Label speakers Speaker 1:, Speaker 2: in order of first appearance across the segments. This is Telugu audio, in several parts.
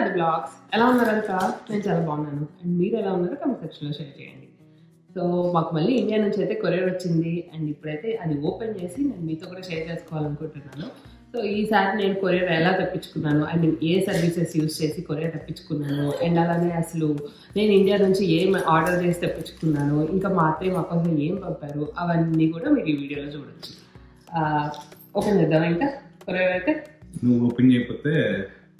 Speaker 1: అది బ్లాగ్స్ ఎలా ఉన్నారంతా నేను చాలా బాగున్నాను. అండ్ మీరు ఎలా ఉన్నారో? కమెంట్ సెక్షన్లో షేర్ చేయండి. సో మాకు మళ్ళీ ఇండియా నుంచి అయితే కొరియర్ వచ్చింది. అండ్ ఇప్పుడైతే అది ఓపెన్ చేసి నేను మీతో కూడా షేర్ చేసుకోవాలనుకుంటున్నాను. సో ఈసారి నేను కొరియర్ ఎలా తప్పించుకున్నాను? I mean a services use చేసి కొరియర్ తప్పించుకున్నాను? అండ్ అలానే అసలు నేను ఇండియా నుంచి ఏం ఆర్డర్ చేసి తెప్పించుకున్నాను? ఇంకా మా అత్తయ్య మా కోసం ఏం పంపారు? అవన్నీ కూడా మీరు ఈ వీడియోలో చూడొచ్చు. ఓపెన్ చేద్దాం ఇంకా కొరియర్ అయితే?
Speaker 2: నువ్వు ఓపెన్ చేయకపోతే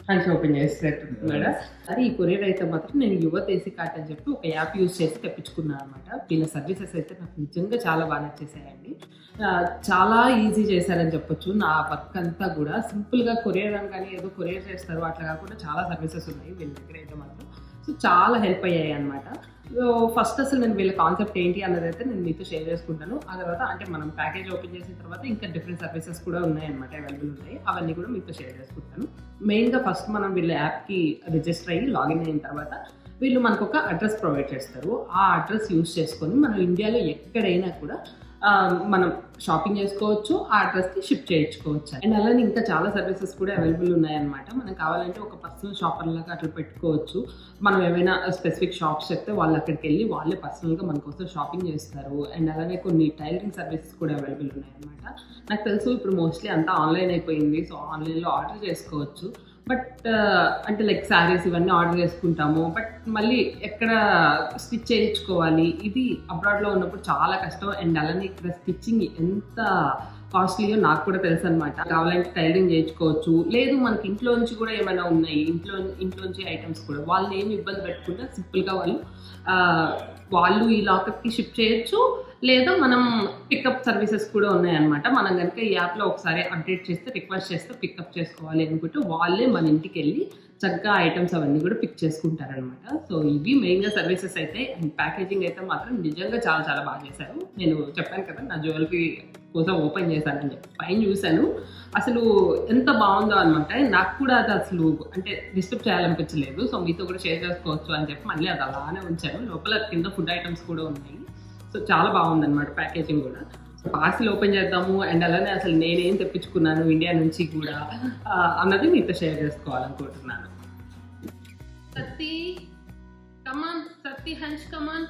Speaker 1: మంచిగా ఓపెన్ చేసేటట్టున్నాడా అది ఈ కొరియర్ అయితే మాత్రం నేను యువత ఏసీ కార్ట్ అని చెప్పి ఒక యాప్ యూస్ చేసి తెప్పించుకున్నాను అనమాట వీళ్ళ సర్వీసెస్ అయితే నాకు నిజంగా చాలా బాగా నచ్చేసాయండి చాలా ఈజీ చేశారని చెప్పొచ్చు. నా వర్క్ అంతా కూడా సింపుల్గా కొరియర్ అని కానీ ఏదో కొరియర్ చేస్తారు అట్లా కాకుండా చాలా సర్వీసెస్ ఉన్నాయి వీళ్ళ దగ్గర అయితే మాత్రం. సో చాలా హెల్ప్ అయ్యాయి అనమాట సో ఫస్ట్ అసలు నేను వీళ్ళ కాన్సెప్ట్ ఏంటి అన్నది అయితే నేను మీతో షేర్ చేసుకుంటాను. ఆ తర్వాత అంటే మనం ప్యాకేజ్ ఓపెన్ చేసిన తర్వాత ఇంకా డిఫరెంట్ సర్వీసెస్ కూడా ఉన్నాయన్నమాట అవైలబుల్ ఉన్నాయి. అవన్నీ కూడా మీతో షేర్ చేసుకుంటాను. మెయిన్గా ఫస్ట్ మనం వీళ్ళ యాప్కి రిజిస్టర్ అయ్యి లాగిన్ అయిన తర్వాత వీళ్ళు మనకు ఒక అడ్రస్ ప్రొవైడ్ చేస్తారు. ఆ అడ్రస్ యూస్ చేసుకొని మనం ఇండియాలో ఎక్కడైనా కూడా మనం షాపింగ్ చేసుకోవచ్చు ఆ అడ్రస్కి షిప్ చేయించుకోవచ్చు అండ్. అలానే ఇంకా చాలా సర్వీసెస్ కూడా అవైలబుల్ ఉన్నాయన్నమాట. మనం కావాలంటే ఒక పర్సనల్ షాపర్ లాగా అట్లా పెట్టుకోవచ్చు. మనం ఏమైనా స్పెసిఫిక్ షాప్స్ చెప్తే వాళ్ళు అక్కడికి వెళ్ళి వాళ్ళే పర్సనల్గా మన కోసం షాపింగ్ చేస్తారు. అండ్ అలానే కొన్ని టైలరింగ్ సర్వీసెస్ కూడా అవైలబుల్ ఉన్నాయన్నమాట. నాకు తెలుసు ఇప్పుడు మోస్ట్లీ అంతా ఆన్లైన్ అయిపోయింది. సో ఆన్లైన్లో ఆర్డర్ చేసుకోవచ్చు. బట్ అంటే లైక్ శారీస్ ఇవన్నీ ఆర్డర్ చేసుకుంటాము. బట్ మళ్ళీ ఎక్కడ స్టిచ్ చేయించుకోవాలి? ఇది అబ్రాడ్లో ఉన్నప్పుడు చాలా కష్టం. అండ్ అలానే ఇక్కడ స్టిచ్చింగ్ ఎంత కాస్ట్లీయో నాకు కూడా తెలుసు అనమాట కావాలంటే టైలరింగ్ చేయించుకోవచ్చు. లేదు మనకి ఇంట్లో నుంచి కూడా ఏమైనా ఉన్నాయి. ఇంట్లో ఇంట్లోంచి ఐటమ్స్ కూడా. వాళ్ళని ఏమి ఇబ్బంది పెట్టకుండా సింపుల్గా వాళ్ళు వాళ్ళు ఈ లాకర్కి షిఫ్ట్ చేయొచ్చు. లేదా మనం పికప్ సర్వీసెస్ కూడా ఉన్నాయన్నమాట. మనం కనుక ఈ యాప్లో ఒకసారి అప్డేట్ చేస్తే రిక్వెస్ట్ చేస్తే పికప్ చేసుకోవాలి అనుకుంటే వాళ్ళే మన ఇంటికి వెళ్ళి చక్కగా ఐటమ్స్ అవన్నీ కూడా పిక్ చేసుకుంటారనమాట సో ఇవి మెయిన్గా సర్వీసెస్ అయితే అండ్ ప్యాకేజింగ్ అయితే మాత్రం నిజంగా చాలా చాలా బాగా చేశారు. నేను చెప్పాను కదా నా జ్యువెలరీ కోసం ఓపెన్ చేశానని చెప్పి. పైన చూశాను. అసలు ఎంత బాగుందో అనమాట నాకు కూడా అది అసలు అంటే డిస్టర్బ్ చేయాలనిపించలేదు. సో మీతో కూడా షేర్ చేసుకోవచ్చు అని చెప్పి మళ్ళీ అది అలానే ఉంచాను. లోపల కింద ఫుడ్ ఐటమ్స్ కూడా ఉన్నాయి. సో చాలా బాగుందన్నమాట ప్యాకేజింగ్ కూడా. సో పార్సిల్ ఓపెన్ చేద్దాము అండ్ అలానే అసలు నేనేం తెప్పించుకున్నాను ఇండియా నుంచి కూడా అన్నది మీతో షేర్ చేసుకోవాలనుకుంటున్నాను. సత్తి కమాన్ సత్తి హంచ్ కమాన్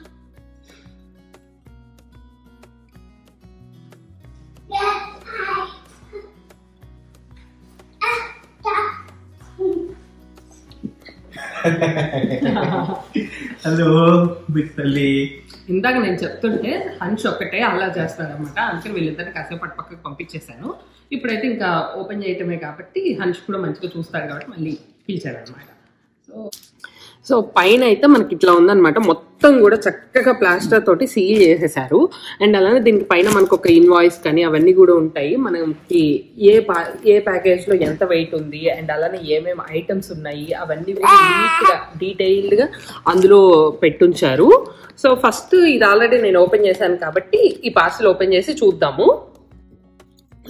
Speaker 2: హలో బిగ్ తల్లి
Speaker 1: ఇందాక నేను చెప్తుంటే హంచ్ ఒక్కటే అలా చేస్తాడనమాట అందుకని వీళ్ళిద్దరిని కాసేపు అటు పక్కకు పంపించేశాను. ఇప్పుడైతే ఇంకా ఓపెన్ చేయటమే కాబట్టి హంచ్ కూడా మంచిగా చూస్తాడు కాబట్టి మళ్ళీ పిలిచాడు అనమాట సో సో పైన అయితే మనకి ఇట్లా ఉందన్నమాట. మొత్తం కూడా చక్కగా ప్లాస్టర్ తోటి సీల్ చేసేసారు. అండ్ అలానే దీనికి పైన మనకు ఒక ఇన్వాయిస్ కానీ అవన్నీ కూడా ఉంటాయి. మనకి ఏ పా ఏ ప్యాకేజ్లో ఎంత వెయిట్ ఉంది? అండ్ అలానే ఏమేమి ఐటమ్స్ ఉన్నాయి? అవన్నీ కూడా డీటెయిల్డ్గా గా అందులో పెట్టుంచారు. సో ఫస్ట్ ఇది ఆల్రెడీ నేను ఓపెన్ చేశాను కాబట్టి ఈ పార్సల్ ఓపెన్ చేసి చూద్దాము.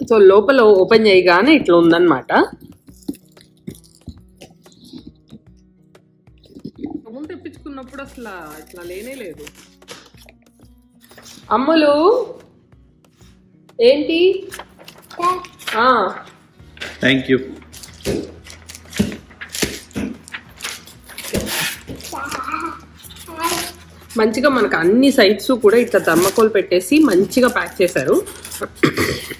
Speaker 1: సో లోపల ఓపెన్ చేయగానే ఇట్లా ఉందన్నమాట. ముందు తెప్పించుకున్నప్పుడు అసలు ఇట్లా లేనే లేదు. అమ్ములు! ఏంటి? ఆ,
Speaker 2: థ్యాంక్ యూ
Speaker 1: మంచిగా మనకు అన్ని సైడ్స్ కూడా ఇట్లా థర్మకోల్ పెట్టేసి మంచిగా ప్యాక్ చేశారు.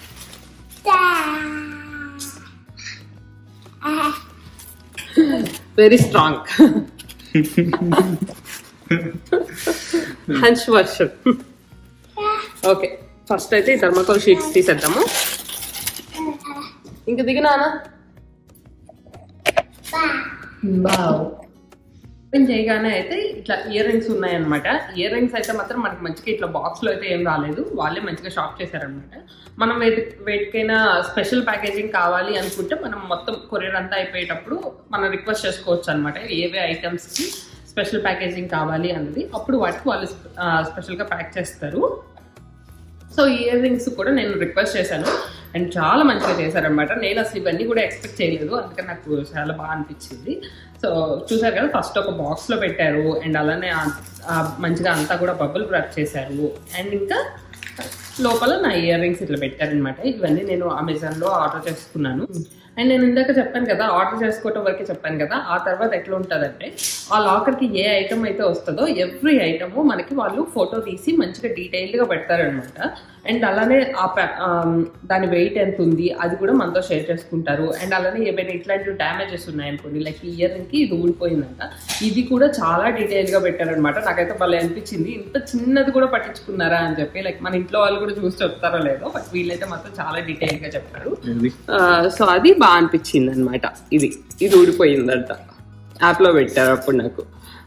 Speaker 1: Very strong hunch version okay first అయితే ఈ థర్మకోల్ షీట్స్ తీసేద్దాము. ఇంక దిగినానా ఓపెన్ చేయగానే అయితే ఇట్లా ఇయర్ రింగ్స్ ఉన్నాయన్నమాట. ఇయర్ రింగ్స్ అయితే మాత్రం మనకి మంచిగా ఇట్లా బాక్స్లో అయితే ఏం రాలేదు. వాళ్ళే మంచిగా షాప్ చేశారనమాట మనం వేటికైనా స్పెషల్ ప్యాకేజింగ్ కావాలి అనుకుంటే మనం మొత్తం కొరియర్ అంతా అయిపోయేటప్పుడు మనం రిక్వెస్ట్ చేసుకోవచ్చు అనమాట ఏవే ఐటమ్స్కి స్పెషల్ ప్యాకేజింగ్ కావాలి అన్నది. అప్పుడు వాటికి వాళ్ళు స్పెషల్గా ప్యాక్ చేస్తారు. సో ఇయర్ రింగ్స్ కూడా నేను రిక్వెస్ట్ చేశాను. అండ్ చాలా మంచిగా చేశారనమాట నేను అసలు ఇవన్నీ కూడా ఎక్స్పెక్ట్ చేయలేదు. అందుకని నాకు చాలా బాగా అనిపించింది. సో చూసారు కదా ఫస్ట్ ఒక బాక్స్లో పెట్టారు. అండ్ అలానే మంచిగా అంతా కూడా బబుల్ ర్యాప్ చేశారు. అండ్ ఇంకా లోపల నా ఇయర్ రింగ్స్ ఇట్లా పెట్టారనమాట ఇవన్నీ నేను అమెజాన్లో ఆర్డర్ చేసుకున్నాను. అండ్ నేను ఇందాక చెప్పాను కదా ఆర్డర్ చేసుకోవటం వరకే చెప్పాను కదా ఆ తర్వాత ఎట్లా ఉంటుందంటే ఆ లాకర్కి ఏ ఐటమ్ అయితే వస్తుందో ఎవ్రీ ఐటమ్ మనకి వాళ్ళు ఫోటో తీసి మంచిగా డీటెయిల్డ్గా పెడతారనమాట అండ్ అలానే ఆ దాని వెయిట్ ఎంత ఉంది అది కూడా మనతో షేర్ చేసుకుంటారు. అండ్ అలానే ఏమైనా ఇట్లాంటి డ్యామేజెస్ ఉన్నాయనుకోండి లైక్ ఈ ఇయర్కి ఇది ఊడిపోయిందంట. ఇది కూడా చాలా డీటెయిల్గా పెట్టారనమాట నాకైతే భలే అనిపించింది. ఇంత చిన్నది కూడా పట్టించుకున్నారా అని చెప్పి లైక్ మన ఇంట్లో వాళ్ళు కూడా చూసి చెప్తారో లేదో బట్ వీళ్ళైతే మాత్రం చాలా డీటెయిల్గా చెప్పారు. సో అది బాగా అనిపించింది అనమాట ఇది ఇది ఊడిపోయిందంట. యాప్లో పెట్టారు అప్పుడు నాకు.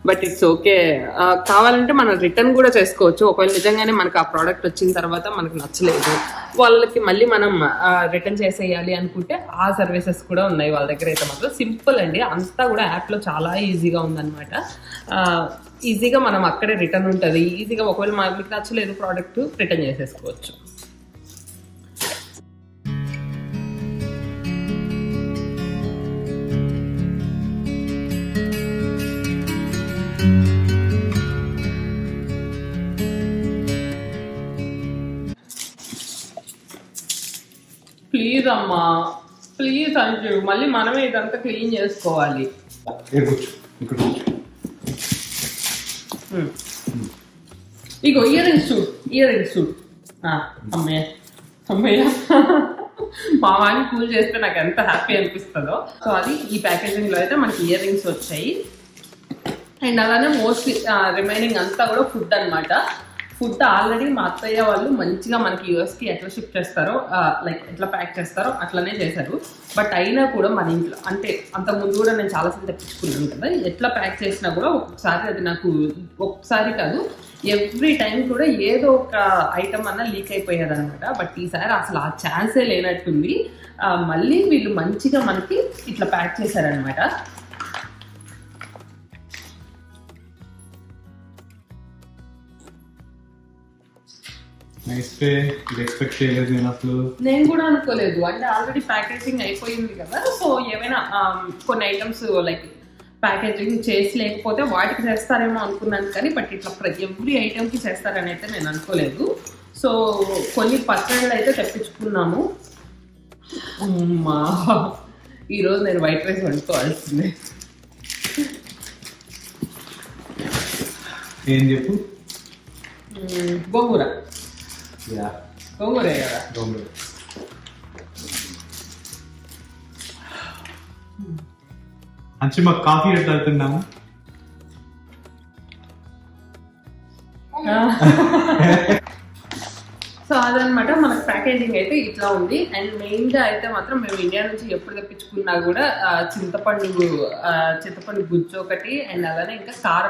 Speaker 1: But it's okay. కావాలంటే మనం రిటర్న్ కూడా చేసుకోవచ్చు. ఒకవేళ నిజంగానే మనకు ఆ ప్రోడక్ట్ వచ్చిన తర్వాత మనకు నచ్చలేదు. వాళ్ళకి మళ్ళీ మనం రిటర్న్ చేసేయాలి అనుకుంటే ఆ సర్వీసెస్ కూడా ఉన్నాయి వాళ్ళ దగ్గర అయితే మాత్రం. సింపుల్ అండి. అంతా కూడా యాప్లో చాలా ఈజీగా ఉందన్నమాట. ఈజీగా మనం అక్కడే రిటర్న్ ఉంటుంది. ఈజీగా ఒకవేళ మా- మీకు నచ్చలేదు ప్రోడక్ట్ రిటర్న్ చేసేసుకోవచ్చు. ప్లీజ్ అమ్మా. ప్లీజ్ అంజు మళ్ళీ మనమే ఇదంతా క్లీన్ చేసుకోవాలి. హ్మ్. ఇగో ఇయర్ రింగ్స్ చూడు ఇయర్ రింగ్స్ చూడు. ఆ, అమ్మయ్య. అమ్మయ్య. మా వాడిని కూల్ చేస్తే నాకు ఎంత హ్యాపీ అనిపిస్తుందో. సో అది ఈ ప్యాకేజింగ్లో అయితే మనకి ఇయర్ రింగ్స్ వచ్చాయి. అండ్ అలానే మోస్ట్లీ రిమైనింగ్ అంతా కూడా ఫుడ్ అనమాట ఫుడ్ ఆల్రెడీ మా అత్తయ్య వాళ్ళు మంచిగా మనకి యూఎస్కి ఎట్లా షిఫ్ట్ చేస్తారో లైక్ ఎట్లా ప్యాక్ చేస్తారో అట్లనే చేశారు. బట్ అయినా కూడా మన ఇంట్లో అంటే అంత ముందు కూడా నేను చాలాసార్లు తెప్పించుకున్నాను కదా ఎట్లా ప్యాక్ చేసినా కూడా ఒక్కొక్కసారి అది నాకు ఒక్కసారి కాదు ఎవ్రీ టైం కూడా ఏదో ఒక ఐటమ్ అన్న లీక్ అయిపోయేది అనమాట బట్ ఈసారి అసలు ఆ ఛాన్సే లేనట్టుంది. మళ్ళీ వీళ్ళు మంచిగా మనకి ఇట్లా ప్యాక్ చేశారనమాట
Speaker 2: నైస్ పే ఇది ఎక్స్పెక్ట్ చేయలేదు నేను అసలు.
Speaker 1: నేను కూడా అనుకోలేదు. అంటే ఆల్రెడీ ప్యాకేజింగ్ అయిపోయింది కదా. సో ఏమైనా ఆమ్, కొన్ని ఐటమ్స్ లైక్ ప్యాకేజింగ్ చేసి లేకపోతే వాటికి చేస్తారేమో అనుకున్నాను కానీ బట్ ఇట్లా ప్రతి ఎవ్రీ ఐటమ్కి చేస్తారని అయితే నేను అనుకోలేదు. సో కొన్ని పచ్చళ్ళు అయితే తెప్పించుకున్నాము. అమ్మా! ఈరోజు నేను వైట్ రైస్ వండుకోవాల్సిందే.
Speaker 2: ఏం చెప్పు?
Speaker 1: గోంగూర. గోంగూరే కదా
Speaker 2: దొంగ అంచి మాకు కాఫీ ఎట్లా
Speaker 1: సో అదనమాట మనకు ప్యాకేజింగ్ అయితే ఇట్లా ఉంది. అండ్ మెయిన్గా అయితే మాత్రం మేము ఇండియా నుంచి ఎప్పుడు తెప్పించుకున్నా కూడా చింతపండు చింతపండు గుజ్జు ఒకటి అండ్ అలానే ఇంకా కార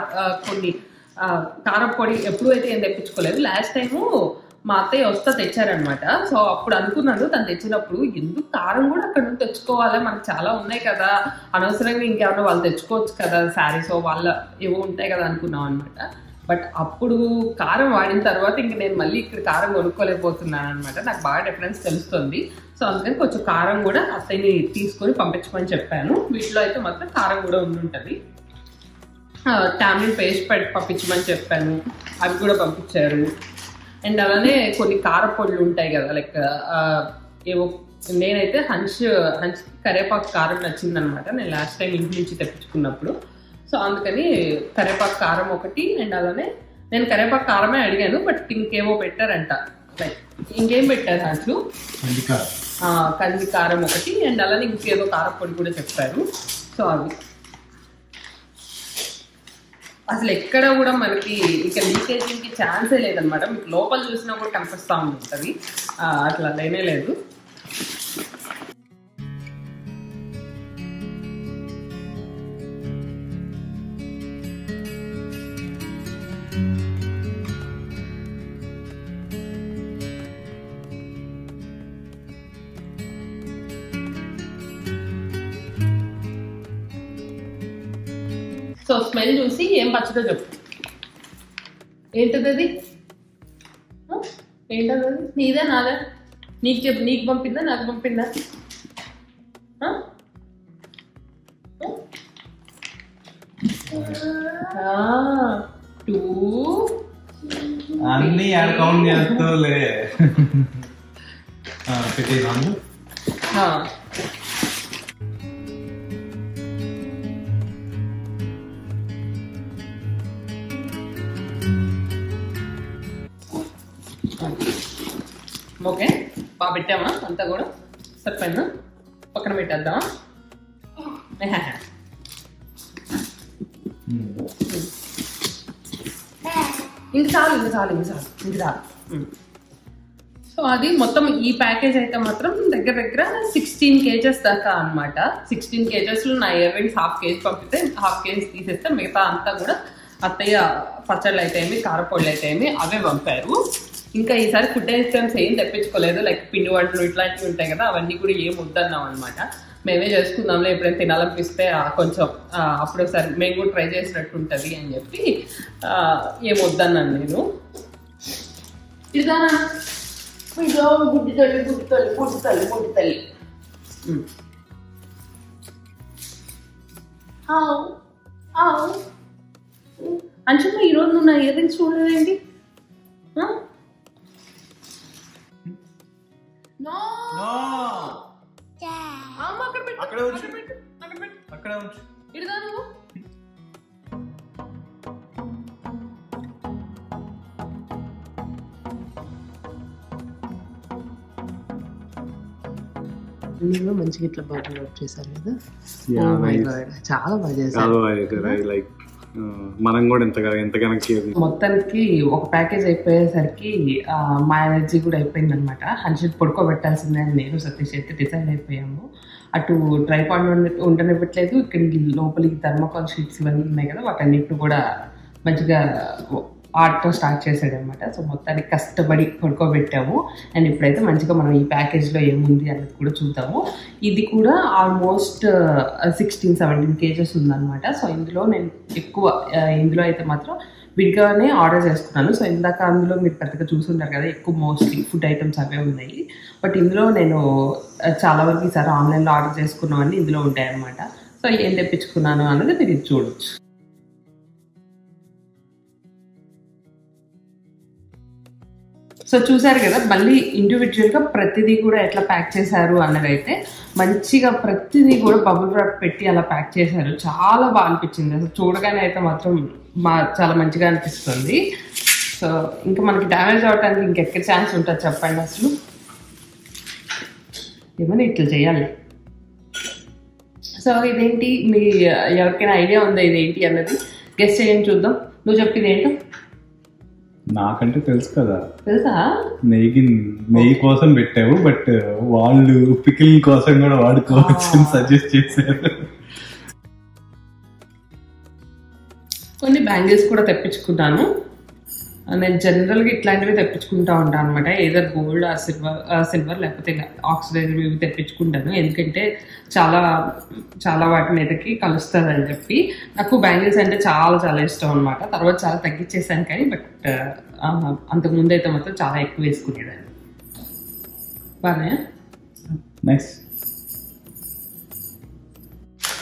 Speaker 1: కొన్ని ఆ, కారం పొడి ఎప్పుడు అయితే ఏం తెప్పించుకోలేదు. లాస్ట్ టైము మా అత్తయ్య వస్తా తెచ్చారనమాట సో అప్పుడు అనుకున్నాను తను తెచ్చినప్పుడు ఎందుకు కారం కూడా అక్కడ నుంచి తెచ్చుకోవాలా? మనకు చాలా ఉన్నాయి కదా. అనవసరంగా ఇంకేమన్నా వాళ్ళు తెచ్చుకోవచ్చు కదా శారీస్ వాళ్ళ ఏవో ఉంటాయి కదా అనుకున్నాం అనమాట బట్ అప్పుడు కారం వాడిన తర్వాత ఇంక నేను మళ్ళీ ఇక్కడ కారం కొనుక్కోలేకపోతున్నాను అనమాట నాకు బాగా డిఫరెన్స్ తెలుస్తుంది. సో అందుకని కొంచెం కారం కూడా అత్తయ్యని తీసుకొని పంపించమని చెప్పాను. వీటిలో అయితే మాత్రం కారం కూడా ఉండి ఉంటుంది. టామిన్ పేస్ట్ పెట్టి పంపించమని చెప్పాను. అవి కూడా పంపించారు. అండ్ అలానే కొన్ని కారపొడులు ఉంటాయి కదా లైక్ ఏవో నేనైతే హంచ్ హంచ్ కరేపాకు కారం నచ్చిందనమాట. నేను లాస్ట్ టైం ఇంటి నుంచి తెప్పించుకున్నప్పుడు. సో అందుకని కరేపాకు కారం ఒకటి అండ్ అలానే నేను కరేపాకు కారమే అడిగాను బట్ ఇంకేమో పెట్టారంట. లైక్ ఇంకేం పెట్టారు ఆ, కంది కారం ఒకటి అండ్ అలానే ఇంకేదో కారపొడి కూడా చెప్పారు. సో అది అసలు ఎక్కడ కూడా మనకి ఇక లీకేజింగ్కి ఛాన్సే లేదనమాట. మీకు లోపల చూసినా కూడా కనిపిస్తూ ఉంటుంది. అట్లా లేనే లేదు. సో స్మెల్ చూసి ఏం పచ్చడో చెప్పు. ఏంటది? ఏంటది నీదా నాదా? నీకు చెప్పు నీకు పంపిందా నాకు పంపిందా? టూ
Speaker 2: అన్ని కౌంట్ చేస్తావులే పెట్టేదాము
Speaker 1: ఓకే బాగా పెట్టామా? అంతా కూడా? సరిపోయిందా? పక్కన పెట్టేద్దామా? ఇంక చాలు ఇంక చాలు ఇంక చాలు ఇంక చాలు. సో అది మొత్తం ఈ ప్యాకేజ్ అయితే మాత్రం దగ్గర దగ్గర సిక్స్టీన్ కేజెస్ దాకా అన్నమాట. సిక్స్టీన్ కేజెస్లో నా రింగ్స్ హాఫ్ కేజీ పంపితే హాఫ్ కేజీ తీసేస్తే మిగతా అంతా కూడా అత్తయ్య పచ్చళ్ళు అయితే ఏమి కారపొళ్ళు అయితే ఏమి అవే పంపారు. ఇంకా ఈసారి ఫుడ్ ఐటమ్స్ ఏం తెప్పించుకోలేదు. లైక్ పిండి వంటలు ఇట్లాంటివి ఉంటాయి కదా అవన్నీ కూడా ఏం వద్దన్నాం అనమాట మేమే చేసుకుందాంలే ఎప్పుడైనా తినాలనిపిస్తే కొంచెం అప్పుడు ఒకసారి మేము కూడా ట్రై చేసినట్టు ఉంటుంది అని చెప్పి ఏం వద్దన్నాను నేను. ఇదో గుడ్డి తల్లి గుడ్డి తల్లి గుడ్డి తల్లి గుడ్డి తల్లి. అంశమ్మ ఈరోజు నువ్వు నా ఇయర్ రింగ్స్ చూడలేదేంటి అమ్మ, అక్కడ పెట్టు,
Speaker 2: అక్కడే ఉంచు.
Speaker 1: అక్కడ పెట్టు, అక్కడ పెట్టు.
Speaker 2: అక్కడ ఉంచు.
Speaker 1: ఇడుగా నువ్వు. మీరు మంచిగా ఇట్లా బాగా వర్క్ చేశారు కదా. Oh చాలా బాగా చేశారు.
Speaker 2: లైక్ మనం కూడా ఎంతగా ఎంతగానో కేర్
Speaker 1: మొత్తానికి ఒక ప్యాకేజ్ అయిపోయేసరికి మా ఎనర్జీ కూడా అయిపోయింది అనమాట హన్షిత్ పడుకోబెట్టాల్సిందే అని నేను సతీష్ అయితే డిసైడ్ అయిపోయాము. అటు ట్రైపాడ్ ఉండనివ్వట్లేదు ఇక్కడ లోపలికి థర్మోకాల్ షీట్స్ ఇవన్నీ ఉన్నాయి కదా వాటన్నిటిని కూడా మంచిగా ఆర్ట్తో స్టార్ట్ చేశాడనమాట. సో మొత్తానికి కష్టపడి పడుకోబెట్టాము. అండ్ ఇప్పుడైతే మంచిగా మనం ఈ ప్యాకేజ్లో ఏముంది అన్నది కూడా చూద్దాము. ఇది కూడా ఆల్మోస్ట్ సిక్స్టీన్ సెవెంటీన్ కేజెస్ ఉందన్నమాట. సో ఇందులో నేను ఎక్కువ ఇందులో అయితే మాత్రం విడిగానే ఆర్డర్ చేసుకున్నాను సో ఇందాక అందులో మీరు పెద్దగా చూసుంటారు కదా ఎక్కువ మోస్ట్లీ ఫుడ్ ఐటమ్స్ అవే ఉన్నాయి. బట్ ఇందులో నేను చాలా వరకు ఈసారి ఆన్లైన్లో ఆర్డర్ చేసుకున్నవన్నీ ఇందులో ఉంటాయి అనమాట సో ఏం తెప్పించుకున్నాను అన్నది మీరు చూడొచ్చు. సో చూసారు కదా మళ్ళీ ఇండివిజువల్గా ప్రతిదీ కూడా ఎట్లా ప్యాక్ చేశారు అన్నదైతే మంచిగా ప్రతిదీ కూడా బబుల్ ర్యాప్ పెట్టి అలా ప్యాక్ చేశారు. చాలా బాగా అనిపించింది. అసలు చూడగానే అయితే మాత్రం మా చాలా మంచిగా అనిపిస్తుంది. సో ఇంకా మనకి డ్యామేజ్ అవడానికి ఇంకెక్కడ ఛాన్స్ ఉంటుంది చెప్పండి అసలు? ఏమైనా ఇట్లా చేయాలి. సో ఇదేంటి? మీ ఎవరికైనా ఐడియా ఉందా ఇదేంటి అన్నది? గెస్ట్ చేయండి చూద్దాం. నువ్వు చెప్పింది ఏంటో?
Speaker 2: నాకంటే తెలుసు కదా.
Speaker 1: తెలుసా?
Speaker 2: నెయ్యి నెయ్యి కోసం పెట్టావు బట్ వాళ్ళు పికిల్ కోసం కూడా వాడుకోవచ్చు అని సజెస్ట్ చేశారు.
Speaker 1: కొన్ని బ్యాంగిల్స్ కూడా తెప్పించుకున్నాను ఆ, నేను జనరల్గా ఇట్లాంటివి తెప్పించుకుంటా ఉంటాను అనమాట ఏదో గోల్డ్ ఆ సిల్వర్ సిల్వర్ లేకపోతే ఇలా ఆక్సిడైజ్ ఇవి తెప్పించుకుంటాను. ఎందుకంటే చాలా చాలా వాటి మీదకి కలుస్తుంది అని చెప్పి. నాకు బ్యాంగిల్స్ అంటే చాలా చాలా ఇష్టం అనమాట తర్వాత చాలా తగ్గించేసాను కానీ బట్ అంతకుముందు అయితే మాత్రం చాలా ఎక్కువ వేసుకునేదాన్ని. బాగా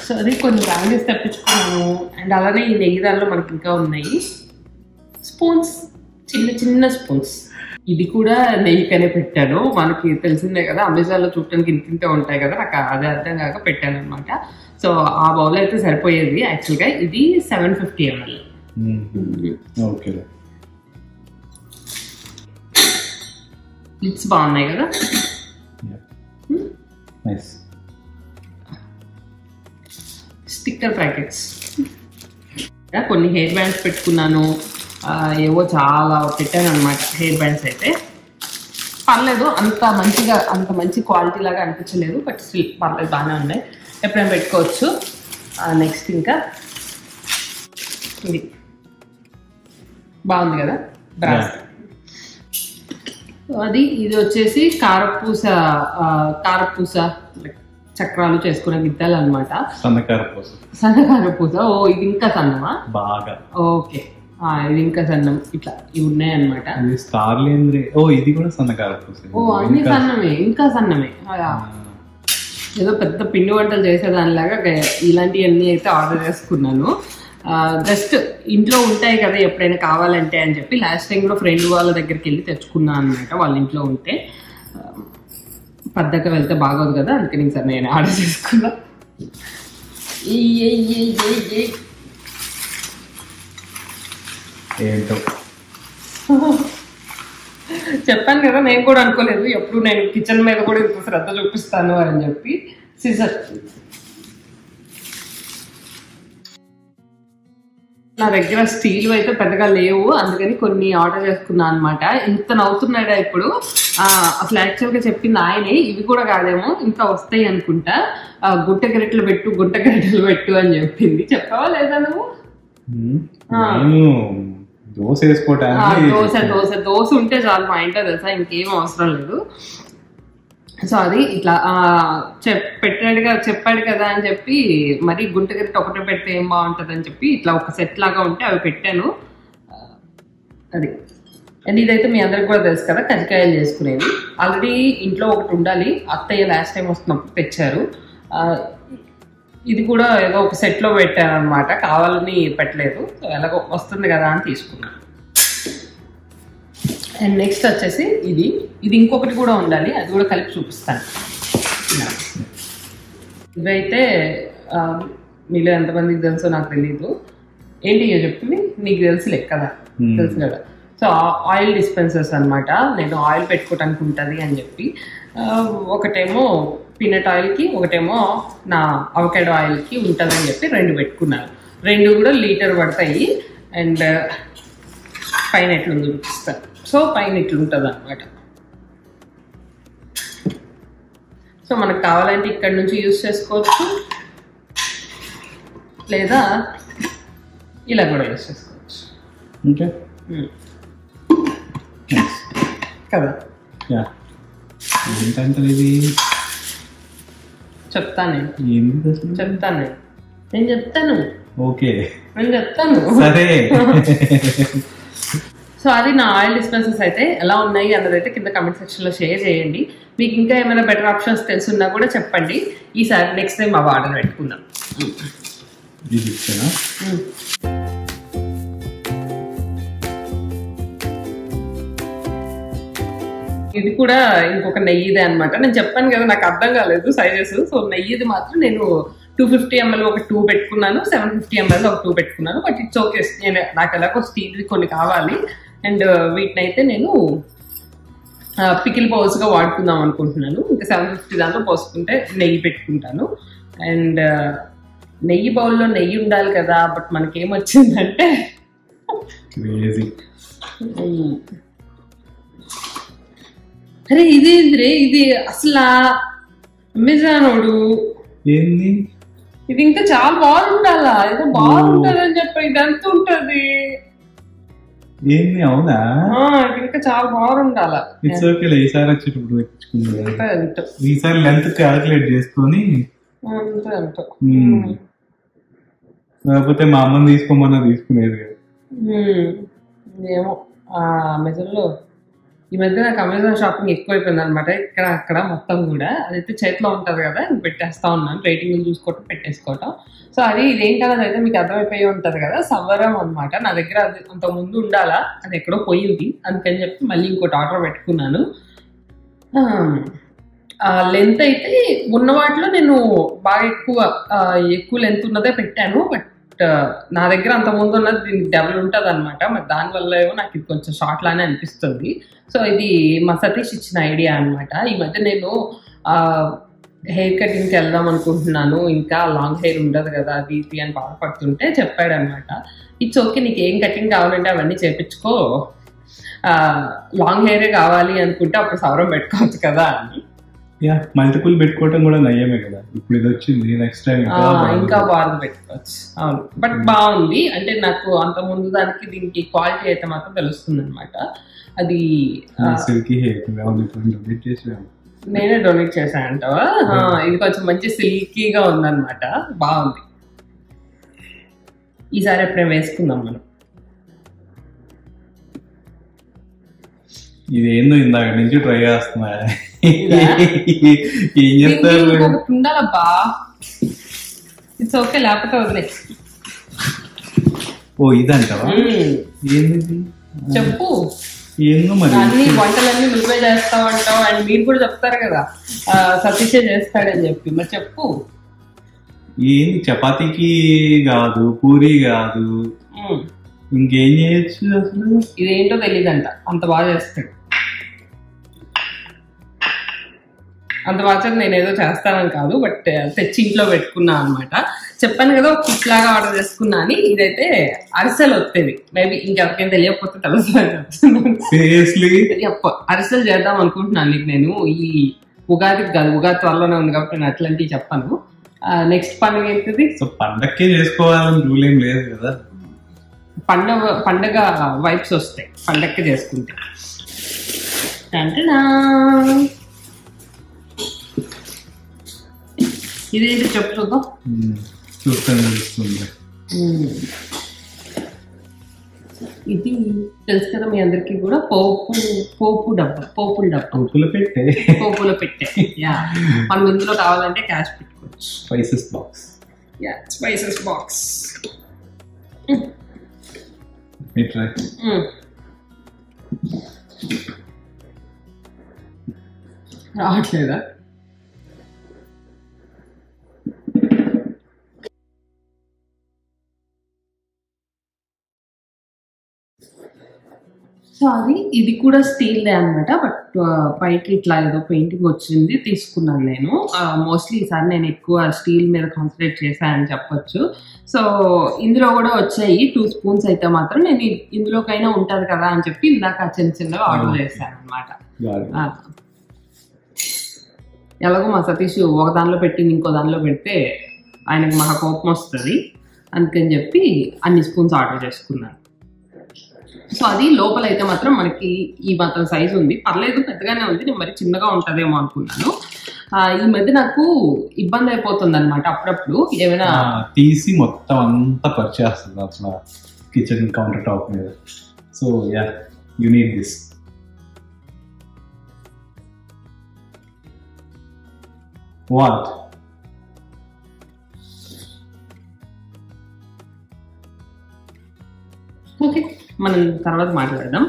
Speaker 1: సో అది కొన్ని బ్యాంగిల్స్ తెప్పించుకున్నాను. అండ్ అలానే ఈ నెయ్యి దానిలో మనకి ఇంకా ఉన్నాయి. స్పూన్స్ చిన్న చిన్న స్పూన్స్. ఇది కూడా నెయ్యికనే పెట్టాను. మనకి తెలిసిందే కదా అమెజాన్లో చూడటానికి ఇంత ఇంతే ఉంటాయి కదా నాకు అది అర్థం కాక పెట్టాను అనమాట సో ఆ బౌల్ అయితే సరిపోయేది యాక్చువల్గా ఇది seven fifty ml
Speaker 2: okay.
Speaker 1: Lids బాగున్నాయి కదా? స్టిక్కర్ ప్యాకెట్స్ కొన్ని హెయిర్ బ్యాండ్స్ పెట్టుకున్నాను. ఏవో చాలా పెట్టాను అనమాట హెయిర్ బ్యాండ్స్ అయితే. పర్లేదు అంత మంచిగా అంత మంచి క్వాలిటీ లాగా అనిపించలేదు బట్ స్టిల్ పర్లేదు బాగానే ఉన్నాయి. ఎప్పుడైనా పెట్టుకోవచ్చు. నెక్స్ట్ ఇంకా. ఇది. బాగుంది కదా? బ్రాస్. అది ఇది వచ్చేసి కారపూస కారపూస చక్రాలు చేసుకునే గిద్దలు అనమాట
Speaker 2: సన్నకార కోసం
Speaker 1: సన్నకార పూస ఓ ఇది ఇంకా సన్నమా?
Speaker 2: బాగా.
Speaker 1: ఓకే. ఇది ఇంకా సన్నం. ఇట్లా ఇవి ఉన్నాయన్నమాట.
Speaker 2: ఓ ఇది కూడా సన్నకార
Speaker 1: ఓ అన్ని సన్నమే ఇంకా సన్నమే. ఏదో పెద్ద పిండి వంటలు చేసేదానిలాగా ఇలాంటివన్నీ అయితే ఆర్డర్ చేసుకున్నాను. జస్ట్ ఇంట్లో ఉంటాయి కదా ఎప్పుడైనా కావాలంటే అని చెప్పి లాస్ట్ టైం కూడా ఫ్రెండ్ వాళ్ళ దగ్గరికి వెళ్ళి తెచ్చుకున్నాను అనమాట వాళ్ళ ఇంట్లో ఉంటే. ఆ, పద్దక వెళ్తే బాగోదు కదా అందుకని సార్ నేను ఆర్డర్ చేసుకున్నా.
Speaker 2: ఏంటో
Speaker 1: చెప్పాను కదా నేను కూడా అనుకోలేదు. ఎప్పుడు నేను కిచెన్ మీద కూడా ఇంత శ్రద్ధ చూపిస్తాను అని చెప్పి సిజర్ నా దగ్గర స్టీల్ అయితే పెద్దగా లేవు. అందుకని కొన్ని ఆర్డర్ చేసుకున్నాను అనమాట ఇంత నవ్వుతున్నాడా ఇప్పుడు. అసలు యాక్చువల్గా చెప్పింది ఆయనే ఇవి కూడా కాదేమో ఇంకా వస్తాయి అనుకుంటా. గుట్ట గరిటెలు పెట్టు గుట్ట గరిటెలు పెట్టు అని చెప్పింది. చెప్పావా లేదా నువ్వు?
Speaker 2: దోశ వేసుకోవటానికి
Speaker 1: దోశ దోశ దోశ ఉంటే చాలు మా ఇంట్లో తెలుసా ఇంకేం అవసరం లేదు. సో అది ఇట్లా చెప్ పెట్టాడుగా చెప్పాడు కదా అని చెప్పి మరి గుంట గరిట ఒకటే పెడితే ఏం బాగుంటుంది అని చెప్పి ఇట్లా ఒక సెట్ లాగా ఉంటే అవి పెట్టాను. అది. అండ్ ఇదైతే మీ అందరికి కూడా తెలుసు కదా కజ్జికాయలు చేసుకునేది ఆల్రెడీ ఇంట్లో ఒకటి ఉండాలి. అత్తయ్య లాస్ట్ టైం వస్తున్నప్పుడు తెచ్చారు. ఇది కూడా ఏదో ఒక సెట్లో పెట్టాను అనమాట కావాలని పెట్టలేదు. సో ఎలాగో వస్తుంది కదా అని తీసుకున్నాను. అండ్ నెక్స్ట్ వచ్చేసి ఇది. ఇది ఇంకొకటి కూడా ఉండాలి. అది కూడా కలిపి చూపిస్తాను. ఇవైతే మీలో ఎంతమందికి తెలుసో నాకు తెలీదు. ఏంటి ఇక చెప్పింది నీకు తెలుసులే కదా.
Speaker 2: Hmm.
Speaker 1: తెలుసు కదా. సో ఆయిల్ డిస్పెన్సర్స్ అన్నమాట. నేను ఆయిల్ పెట్టుకోవటానికి ఉంటుంది అని చెప్పి. ఒకటేమో పీనట్ ఆయిల్కి ఒకటేమో నా అవకాడో ఆయిల్కి ఉంటుంది అని చెప్పి రెండు పెట్టుకున్నాను రెండు కూడా లీటర్ పడతాయి. అండ్ పైన ఎట్లుంది చూపిస్తాను. సో పైన ఇట్లుంటుంది అనమాట సో మనకు కావాలంటే ఇక్కడ నుంచి యూస్ చేసుకోవచ్చు. లేదా ఇలా కూడా యూస్ చేసుకోవచ్చు.
Speaker 2: ఓకే.
Speaker 1: కదా?
Speaker 2: యా ఏంటంటే ఇది
Speaker 1: చెప్తాను. నేను చెప్తాను. నేను చెప్తాను.
Speaker 2: ఓకే.
Speaker 1: నేను చెప్తాను.
Speaker 2: సరే.
Speaker 1: సో అది నా ఆయిల్ డిస్పెన్సర్స్ అయితే ఎలా ఉన్నాయి అన్నది అయితే కింద కమెంట్ సెక్షన్లో షేర్ చేయండి. మీకు ఇంకా ఏమైనా బెటర్ ఆప్షన్స్ తెలుసున్నా కూడా చెప్పండి. ఈసారి నెక్స్ట్ టైం అవి ఆర్డర్ పెట్టుకుందాం.
Speaker 2: ఇది
Speaker 1: కూడా ఇంకొక నెయ్యిదే అన్నమాట. నేను చెప్పాను కదా నాకు అర్థం కాలేదు సైజెస్ సో నెయ్యిది మాత్రం నేను టూ ఫిఫ్టీ ఎంఎల్ ఒక టూ పెట్టుకున్నాను సెవెన్ ఫిఫ్టీ ఎంఎల్ ఒక టూ పెట్టుకున్నాను. బట్ ఇట్స్ ఓకే నేను నాకు ఎలాగో స్టీల్ కొన్ని కావాలి. అండ్ వీటిని అయితే నేను పికిల్ బౌల్స్గా వాడుకుందాం అనుకుంటున్నాను. ఇంకా సెవెన్ ఫిఫ్టీ దాంట్లో పోసుకుంటే నెయ్యి పెట్టుకుంటాను. అండ్ నెయ్యి బౌల్లో నెయ్యి ఉండాలి కదా బట్ మనకేమొచ్చిందంటే. అరే ఇది రే ఇది అసలు అమెజానోడు.
Speaker 2: ఏంది?
Speaker 1: ఇది ఇంకా చాలా బాగుండాలా? ఏదో బాగుంటది అని చెప్పి ఇదంతా ఉంటది.
Speaker 2: ఏంది అవునా?
Speaker 1: ఇది ఇంకా చాలా బాగుండాలా?
Speaker 2: ఇట్స్ ఓకే ఈసారి వచ్చేటప్పుడు
Speaker 1: అంతే
Speaker 2: ఈసారి లెంత్ క్యాలిక్యులేట్ చేసుకొని. లేకపోతే మా అమ్మని తీసుకోమన్నా తీసుకునేది.
Speaker 1: ఏమో ఆ అమెజాన్లో ఈ మధ్య నాకు అమెజాన్ షాపింగ్ ఎక్కువైపోయింది అనమాట ఇక్కడ అక్కడ మొత్తం కూడా. అదైతే చేతిలో ఉంటుంది కదా పెట్టేస్తా ఉన్నాను. రేటింగ్లు చూసుకోవటం పెట్టేసుకోవటం. సో అది ఇదేంటన్నది అయితే మీకు అర్థమైపోయి ఉంటుంది కదా సవరం అనమాట నా దగ్గర అది కొంత ముందు ఉండాలా? అది ఎక్కడో పోయింది. అందుకని చెప్పి మళ్ళీ ఇంకోటి ఆర్డర్ పెట్టుకున్నాను. లెంత్ అయితే ఉన్న వాటిలో నేను బాగా ఎక్కువ ఎక్కువ లెంత్ ఉన్నదే పెట్టాను. బట్ నా దగ్గర అంత ముందు ఉన్నది దీనికి డబుల్ ఉంటుంది అనమాట మరి దానివల్ల ఏమో నాకు ఇది కొంచెం షార్ట్ లానే అనిపిస్తుంది. సో ఇది మా సతీష్ ఇచ్చిన ఐడియా అన్నమాట. ఈ మధ్య నేను హెయిర్ కటింగ్కి వెళ్దాం అనుకుంటున్నాను. ఇంకా లాంగ్ హెయిర్ ఉండదు కదా అది ఇది అని బాధపడుతుంటే చెప్పాడు అనమాట ఇట్స్ ఓకే నీకు ఏం కటింగ్ కావాలంటే అవన్నీ చేపించుకో. లాంగ్ హెయిరే కావాలి అనుకుంటే అప్పుడు సవరం పెట్టుకోవచ్చు కదా అని.
Speaker 2: యా మల్టిపుల్ పెట్టుకోవటం కూడా నయ్యమే కదా. ఇప్పుడు ఇది వచ్చింది నెక్స్ట్ టైం
Speaker 1: ఇంకా బాగుంది. పెట్టుకోవచ్చు. అవును. బట్ బాగుంది. అంటే నాకు అంత ముందు దానికి దీనికి క్వాలిటీ అయితే మాత్రం తెలుస్తుంది అనమాట అది
Speaker 2: సిల్కీ హెయిర్ డొనేట్ చేసాము.
Speaker 1: నేనే డొనేట్ చేశాను అంటావా ఆ, ఇది కొంచెం మంచి సిల్కీగా ఉందన్నమాట. బాగుంది. ఈసారి ఎప్పుడైనా వేసుకుందాం మనం.
Speaker 2: ఇది ఏందో ఇందాక నుంచి ట్రై చేస్తున్నా? ఏం చెప్తారు
Speaker 1: ఉండాలబ్బా ఇట్స్ ఓకే లేకపోతే వదిలే
Speaker 2: ఓ ఇదంటావా ఏంది
Speaker 1: చెప్పు
Speaker 2: ఏందో మరి
Speaker 1: అన్ని వంటలన్నీ నువ్వే చేస్తావు అంటావు అండ్ మీరు కూడా చెప్తారు కదా సతీషే చేస్తాడని చెప్పి మరి చెప్పు
Speaker 2: ఏంది చపాతీకి కాదు పూరి కాదు. ఇంకేం చేయొచ్చు అసలు
Speaker 1: ఇదేంటో తెలియదంట అంత బాగా చేస్తాడు అంత బాగా నేను ఏదో చేస్తానని కాదు బట్ తెచ్చి ఇంట్లో పెట్టుకున్నా అనమాట చెప్పాను కదా ఒక కిట్ లాగా ఆర్డర్ చేసుకున్నా అని. ఇదైతే అరిసెలు వస్తుంది మేబీ ఇంకెవరికైనా తెలియకపోతే చెప్ప అరిసెలు చేద్దాం అనుకుంటున్నాను నీకు నేను. ఈ ఉగాదికి కాదు ఉగాది త్వరలోనే ఉంది కాబట్టి నేను అట్లాంటివి చెప్పాను. నెక్స్ట్ పండుగ ఏంటిది?
Speaker 2: సో పండక్కే చేసుకోవాలని రూల్ ఏం లేదు కదా.
Speaker 1: పండగ పండగ వైబ్స్ వస్తాయి. పండగకి చేసుకుంటే. టంటనా. ఇదేంటి చెప్పు చూద్దాం
Speaker 2: చూస్తాను
Speaker 1: ఇది తెలుసు కదా మీ అందరికి కూడా పోపు పోపు డబ్బా పోపుల డబ్బా.
Speaker 2: ఉప్పులు పెట్టే.
Speaker 1: పోపులో పెట్టే. యా. మనం ఇందులో కావాలంటే క్యాష్ పెట్టుకోవచ్చు.
Speaker 2: Spices box
Speaker 1: yeah spices box
Speaker 2: ఇట్లా
Speaker 1: రావట్లేదా? సో అది ఇది కూడా స్టీల్ దే అనమాట బట్ పైకి ఇట్లా ఏదో పెయింటింగ్ వచ్చింది తీసుకున్నాను నేను. మోస్ట్లీ ఈసారి నేను ఎక్కువ స్టీల్ మీద కాన్సన్ట్రేట్ చేశానని చెప్పొచ్చు. సో ఇందులో కూడా వచ్చాయి టూ స్పూన్స్ అయితే మాత్రం నేను ఇందులోకైనా ఉంటది కదా అని చెప్పి ఇందాక చిన్న చిన్నగా ఆర్డర్ చేశాను అనమాట. ఎలాగో మా సతీష్ ఒక దానిలో పెట్టి ఇంకో దానిలో పెడితే ఆయనకు మహా కోపం వస్తుంది. అందుకని చెప్పి అన్ని స్పూన్స్ ఆర్డర్ చేసుకున్నాను. సో అది లోపల అయితే మాత్రం మనకి ఈ మాత్రం సైజు ఉంది. పర్లేదు పెద్దగానే ఉంది. నేను మరి చిన్నగా ఉంటుందేమో అనుకున్నాను. ఈ మధ్య నాకు ఇబ్బంది అయిపోతుంది అనమాట అప్పుడప్పుడు. ఏమైనా
Speaker 2: తీసి మొత్తం అంతా పరిచేస్తుంది అట్లా కిచెన్ కౌంటర్ టాప్ మీద. So yeah you need this what
Speaker 1: మనం తర్వాత మాట్లాడదాం.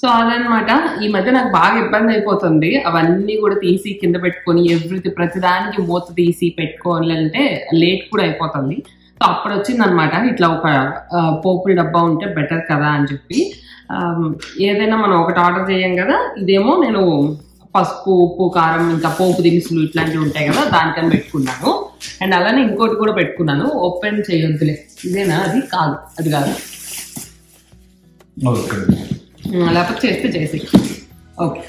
Speaker 1: సో అదనమాట ఈ మధ్య నాకు బాగా ఇబ్బంది అయిపోతుంది. అవన్నీ కూడా తీసి కింద పెట్టుకొని ఎవ్రీథి ప్రతిదానికి మూత తీసి పెట్టుకోవాలి అంటే లేట్ కూడా అయిపోతుంది. సో అప్పుడు వచ్చిందనమాట ఇట్లా ఒక పోపుల డబ్బా ఉంటే బెటర్ కదా అని చెప్పి. ఏదైనా మనం ఒకటి ఆర్డర్ చేయం కదా ఇదేమో నేను పసుపు ఉప్పు కారం ఇంకా పోపు దినుసులు ఇట్లాంటివి ఉంటాయి కదా దానికని పెట్టుకున్నాను. అండ్ అలానే ఇంకోటి కూడా పెట్టుకున్నాను. ఓపెన్ చేయొద్దులే. ఇదేనా? అది కాదు. అది కాదు.
Speaker 2: ఓకే.
Speaker 1: లేకపోతే చేస్తే చేసి ఓకే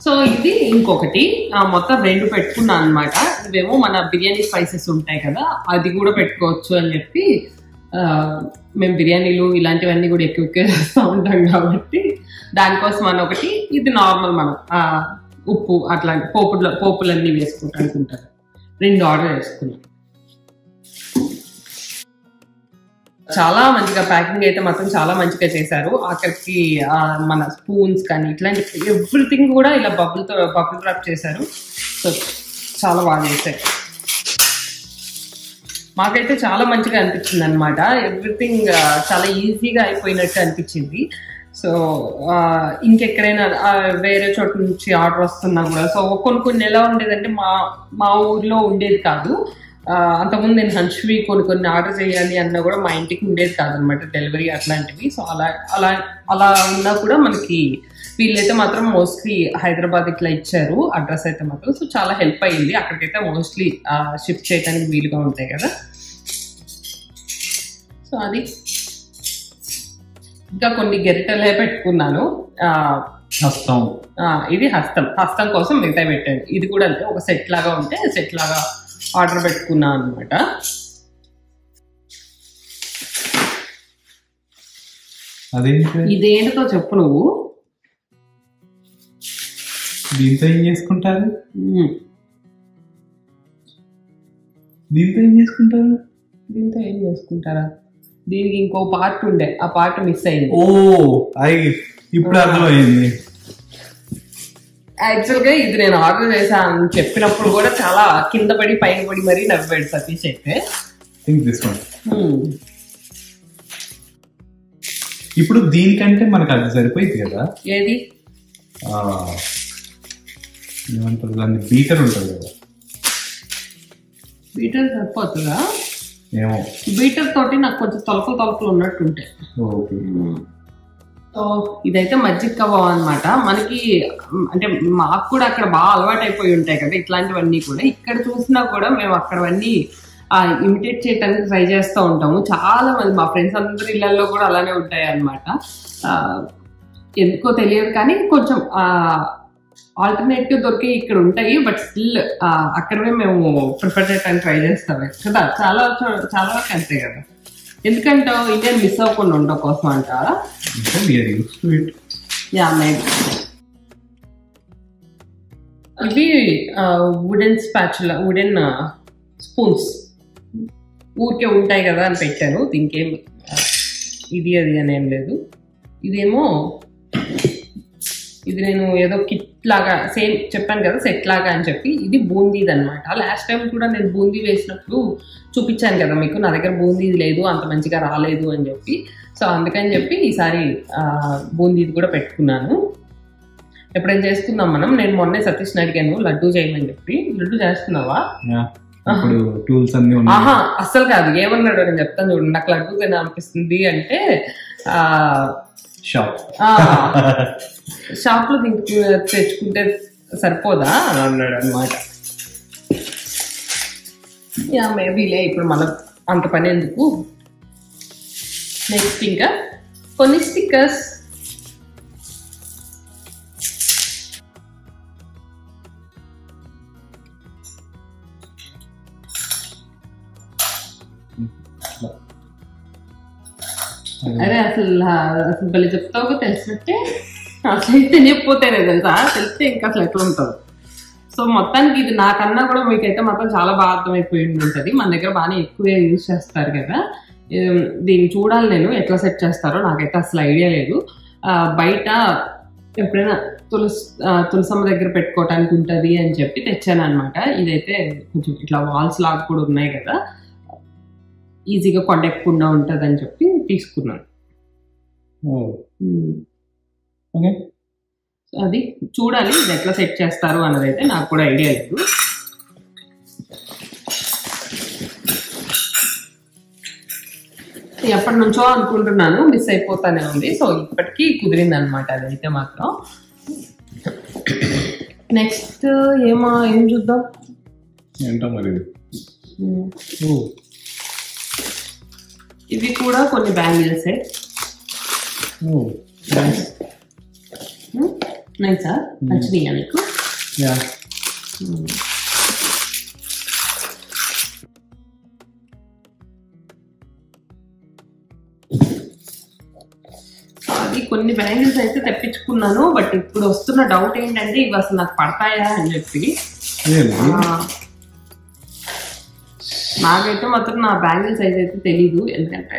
Speaker 1: సో ఇది ఇంకొకటి. ఆ, మొత్తం రెండు పెట్టుకున్నాను అనమాట ఇవేమో మన బిర్యానీ స్పైసెస్ ఉంటాయి కదా అది కూడా పెట్టుకోవచ్చు అని చెప్పి మేము బిర్యానీలు ఇలాంటివన్నీ కూడా ఎక్కువ ఎక్కువ చేస్తూ ఉంటాం కాబట్టి దానికోసం అని ఒకటి. ఇది నార్మల్ మనం ఉప్పు అట్లాంటి పోపులు పోపులన్నీ వేసుకుంటా అనుకుంటారు. రెండు ఆర్డర్ వేసుకున్నాం. చాలా మంచిగా ప్యాకింగ్ అయితే మాత్రం చాలా మంచిగా చేశారు. అక్కడికి మన స్పూన్స్ కానీ ఇట్లాంటి ఎవ్రీథింగ్ కూడా ఇలా బబుల్తో బబుల్ డ్రాప్ చేశారు. సో చాలా బాగా చేశారు. మాకైతే చాలా మంచిగా అనిపించింది అనమాట ఎవ్రీథింగ్ చాలా ఈజీగా అయిపోయినట్టు అనిపించింది. సో ఇంకెక్కడైనా వేరే చోట నుంచి ఆర్డర్ వస్తున్నా కూడా. సో కొన్ని కొన్ని ఎలా ఉండేదంటే మా మా ఊర్లో ఉండేది కాదు. అంతకుముందు నేను హన్ష్వి కొన్ని కొన్ని ఆర్డర్ చేయాలి అన్నా కూడా మా ఇంటికి ఉండేది కాదనమాట డెలివరీ అట్లాంటివి. సో అలా అలా అలా ఉన్నా కూడా మనకి వీళ్ళైతే మాత్రం మోస్ట్లీ హైదరాబాద్ ఇట్లా ఇచ్చారు అడ్రస్ అయితే మాత్రం. సో చాలా హెల్ప్ అయ్యింది అక్కడికైతే మోస్ట్లీ షిఫ్ట్ చేయడానికి వీలుగా ఉంటాయి కదా. సో అది. ఇంకా కొన్ని గెరిటలే పెట్టుకున్నాను.
Speaker 2: హస్తం.
Speaker 1: ఇది హస్తం. హస్తం కోసం మిగతా పెట్టాను. ఇది కూడా అంతే. ఒక సెట్ లాగా ఉంటే సెట్ లాగా ఆర్డర్ పెట్టుకున్నాను అనమాట ఇదేంటితో చెప్పు నువ్వు.
Speaker 2: దీంతో ఏం చేసుకుంటారు. దీంతో ఏం చేసుకుంటారు?
Speaker 1: దీంతో ఏం చేసుకుంటారా? దీనికి ఇంకో పార్ట్ ఉండే. ఆ పార్ట్ మిస్ అయింది.
Speaker 2: ఓ అయి ఇప్పుడు అర్థమైంది.
Speaker 1: యాక్చువల్గా ఇది నేను ఆర్డర్ చేశాను చెప్పినప్పుడు కూడా చాలా కింద పడి పైన పడి మరీ నవ్వాడు సతీష్ అయితే. మ్మ్.
Speaker 2: ఇప్పుడు దీనికంటే మనకు అది సరిపోయింది కదా?
Speaker 1: ఏది?
Speaker 2: ఏమంటారు? దాన్ని బీటర్ ఉంటుంది కదా?
Speaker 1: బీటర్ సరిపోతుందా?
Speaker 2: ఏమో.
Speaker 1: బీటర్ తోటి నాకు కొంచెం తొలకలు తొలకలు ఉన్నట్టుంటాయి.
Speaker 2: ఓకే.
Speaker 1: సో ఇదైతే మజ్జిగ కబాబ్ అనమాట మనకి అంటే మాకు కూడా అక్కడ బాగా అలవాటు అయిపోయి ఉంటాయి కదా ఇట్లాంటివన్నీ కూడా. ఇక్కడ చూసినా కూడా మేము అక్కడవన్నీ ఇమిటేట్ చేయడానికి ట్రై చేస్తూ ఉంటాము. చాలా మంది మా ఫ్రెండ్స్ అందరి ఇళ్ళలో కూడా అలానే ఉంటాయి అనమాట ఎందుకో తెలియదు కానీ కొంచెం ఆల్టర్నేటివ్ దొరికి ఇక్కడ ఉంటాయి. బట్ స్టిల్ అక్కడవే మేము ప్రిఫర్ చేయడానికి ట్రై చేస్తాం. కదా? చాలా చాలా వరకు అంతే కదా? ఎందుకంటే ఇండియన్ మిస్ అవ్వకుండా ఉండడం కోసం అంటారా
Speaker 2: అంటే
Speaker 1: యా మేబీ ఇవి వుడెన్ స్పాచుల వుడెన్ స్పూన్స్ ఊరికే ఉంటాయి కదా అని పెట్టాను దీనికేం ఆ, ఇది అది అని ఏం లేదు. ఇదేమో ఇది నేను ఏదో కిట్ లాగా సేమ్ చెప్పాను కదా సెట్ లాగా అని చెప్పి ఇది బూందీది అనమాట లాస్ట్ టైం కూడా నేను బూందీ వేసినప్పుడు చూపించాను కదా మీకు నా దగ్గర బూందీది లేదు అంత మంచిగా రాలేదు అని చెప్పి. సో అందుకని చెప్పి ఈసారి బూందీది కూడా పెట్టుకున్నాను. ఎప్పుడైనా చేసుకుందాం మనం? నేను మొన్నే సతీష్ని అడిగాను లడ్డు చేయమని చెప్పి. లడ్డు చేస్తున్నావా?
Speaker 2: ఇప్పుడు టూల్స్ అన్ని
Speaker 1: ఆహా అస్సలు కాదు. ఏమన్నాడు నేను చెప్తాను చూడండి నాకు లడ్డు తినాలనిపిస్తుంది అంటే ఆ
Speaker 2: షాప్
Speaker 1: షాప్ లో దీనికి తెచ్చుకుంటే సరిపోదా? అని అన్నాడు అనమాట యా మేబీలే ఇప్పుడు మన అంత పని ఎందుకు? నెక్స్ట్ ఇంకా కొన్ని స్టిక్కర్స్ అరే అసలు అసలు భలే చెప్తావు తెలిసినట్టే. అసలు అయితే చెప్పిపోతేనే తెలుసా? తెలిస్తే ఇంకా అసలు ఎట్లా ఉంటుంది సో మొత్తానికి ఇది నాకన్నా కూడా మీకైతే మాత్రం చాలా బాగా అర్థమైపోయి ఉంటుంది. మన దగ్గర బాగానే ఎక్కువ యూజ్ చేస్తారు కదా. దీన్ని చూడాలి నేను ఎట్లా సెట్ చేస్తారో. నాకైతే అసలు ఐడియా లేదు. బయట ఎప్పుడైనా తులసి తులసమ్మ దగ్గర పెట్టుకోవటానికి ఉంటుంది అని చెప్పి తెచ్చాను అనమాట ఇదైతే కొంచెం ఇట్లా వాల్స్ లాగా కూడా ఉన్నాయి కదా. ఈజీగా కొండెక్కకుండా ఉంటుంది అని చెప్పి తీసుకున్నాను. ఉమ్.
Speaker 2: ఓకే.
Speaker 1: సో అది చూడాలి ఇది ఎట్లా సెట్ చేస్తారు అన్నది అయితే నాకు కూడా ఐడియా లేదు. ఎప్పటి నుంచో అనుకుంటున్నాను మిస్ అయిపోతానే ఉంది. సో ఇప్పటికీ కుదిరింది అనమాట అదైతే మాత్రం. నెక్స్ట్ ఏమో ఏం చూద్దాం?
Speaker 2: ఏంటో మరి
Speaker 1: ఇవి కూడా కొన్ని బ్యాంగిల్సే
Speaker 2: నైస్
Speaker 1: నచ్చినాయా నీకు
Speaker 2: యా.
Speaker 1: అది కొన్ని బ్యాంగిల్స్ అయితే తెప్పించుకున్నాను బట్ ఇప్పుడు వస్తున్న డౌట్ ఏంటంటే ఇవి అసలు నాకు పడతాయా అని చెప్పి. నాకైతే మాత్రం నా బ్యాంగిల్స్ సైజ్ అయితే తెలీదు ఎందుకంటే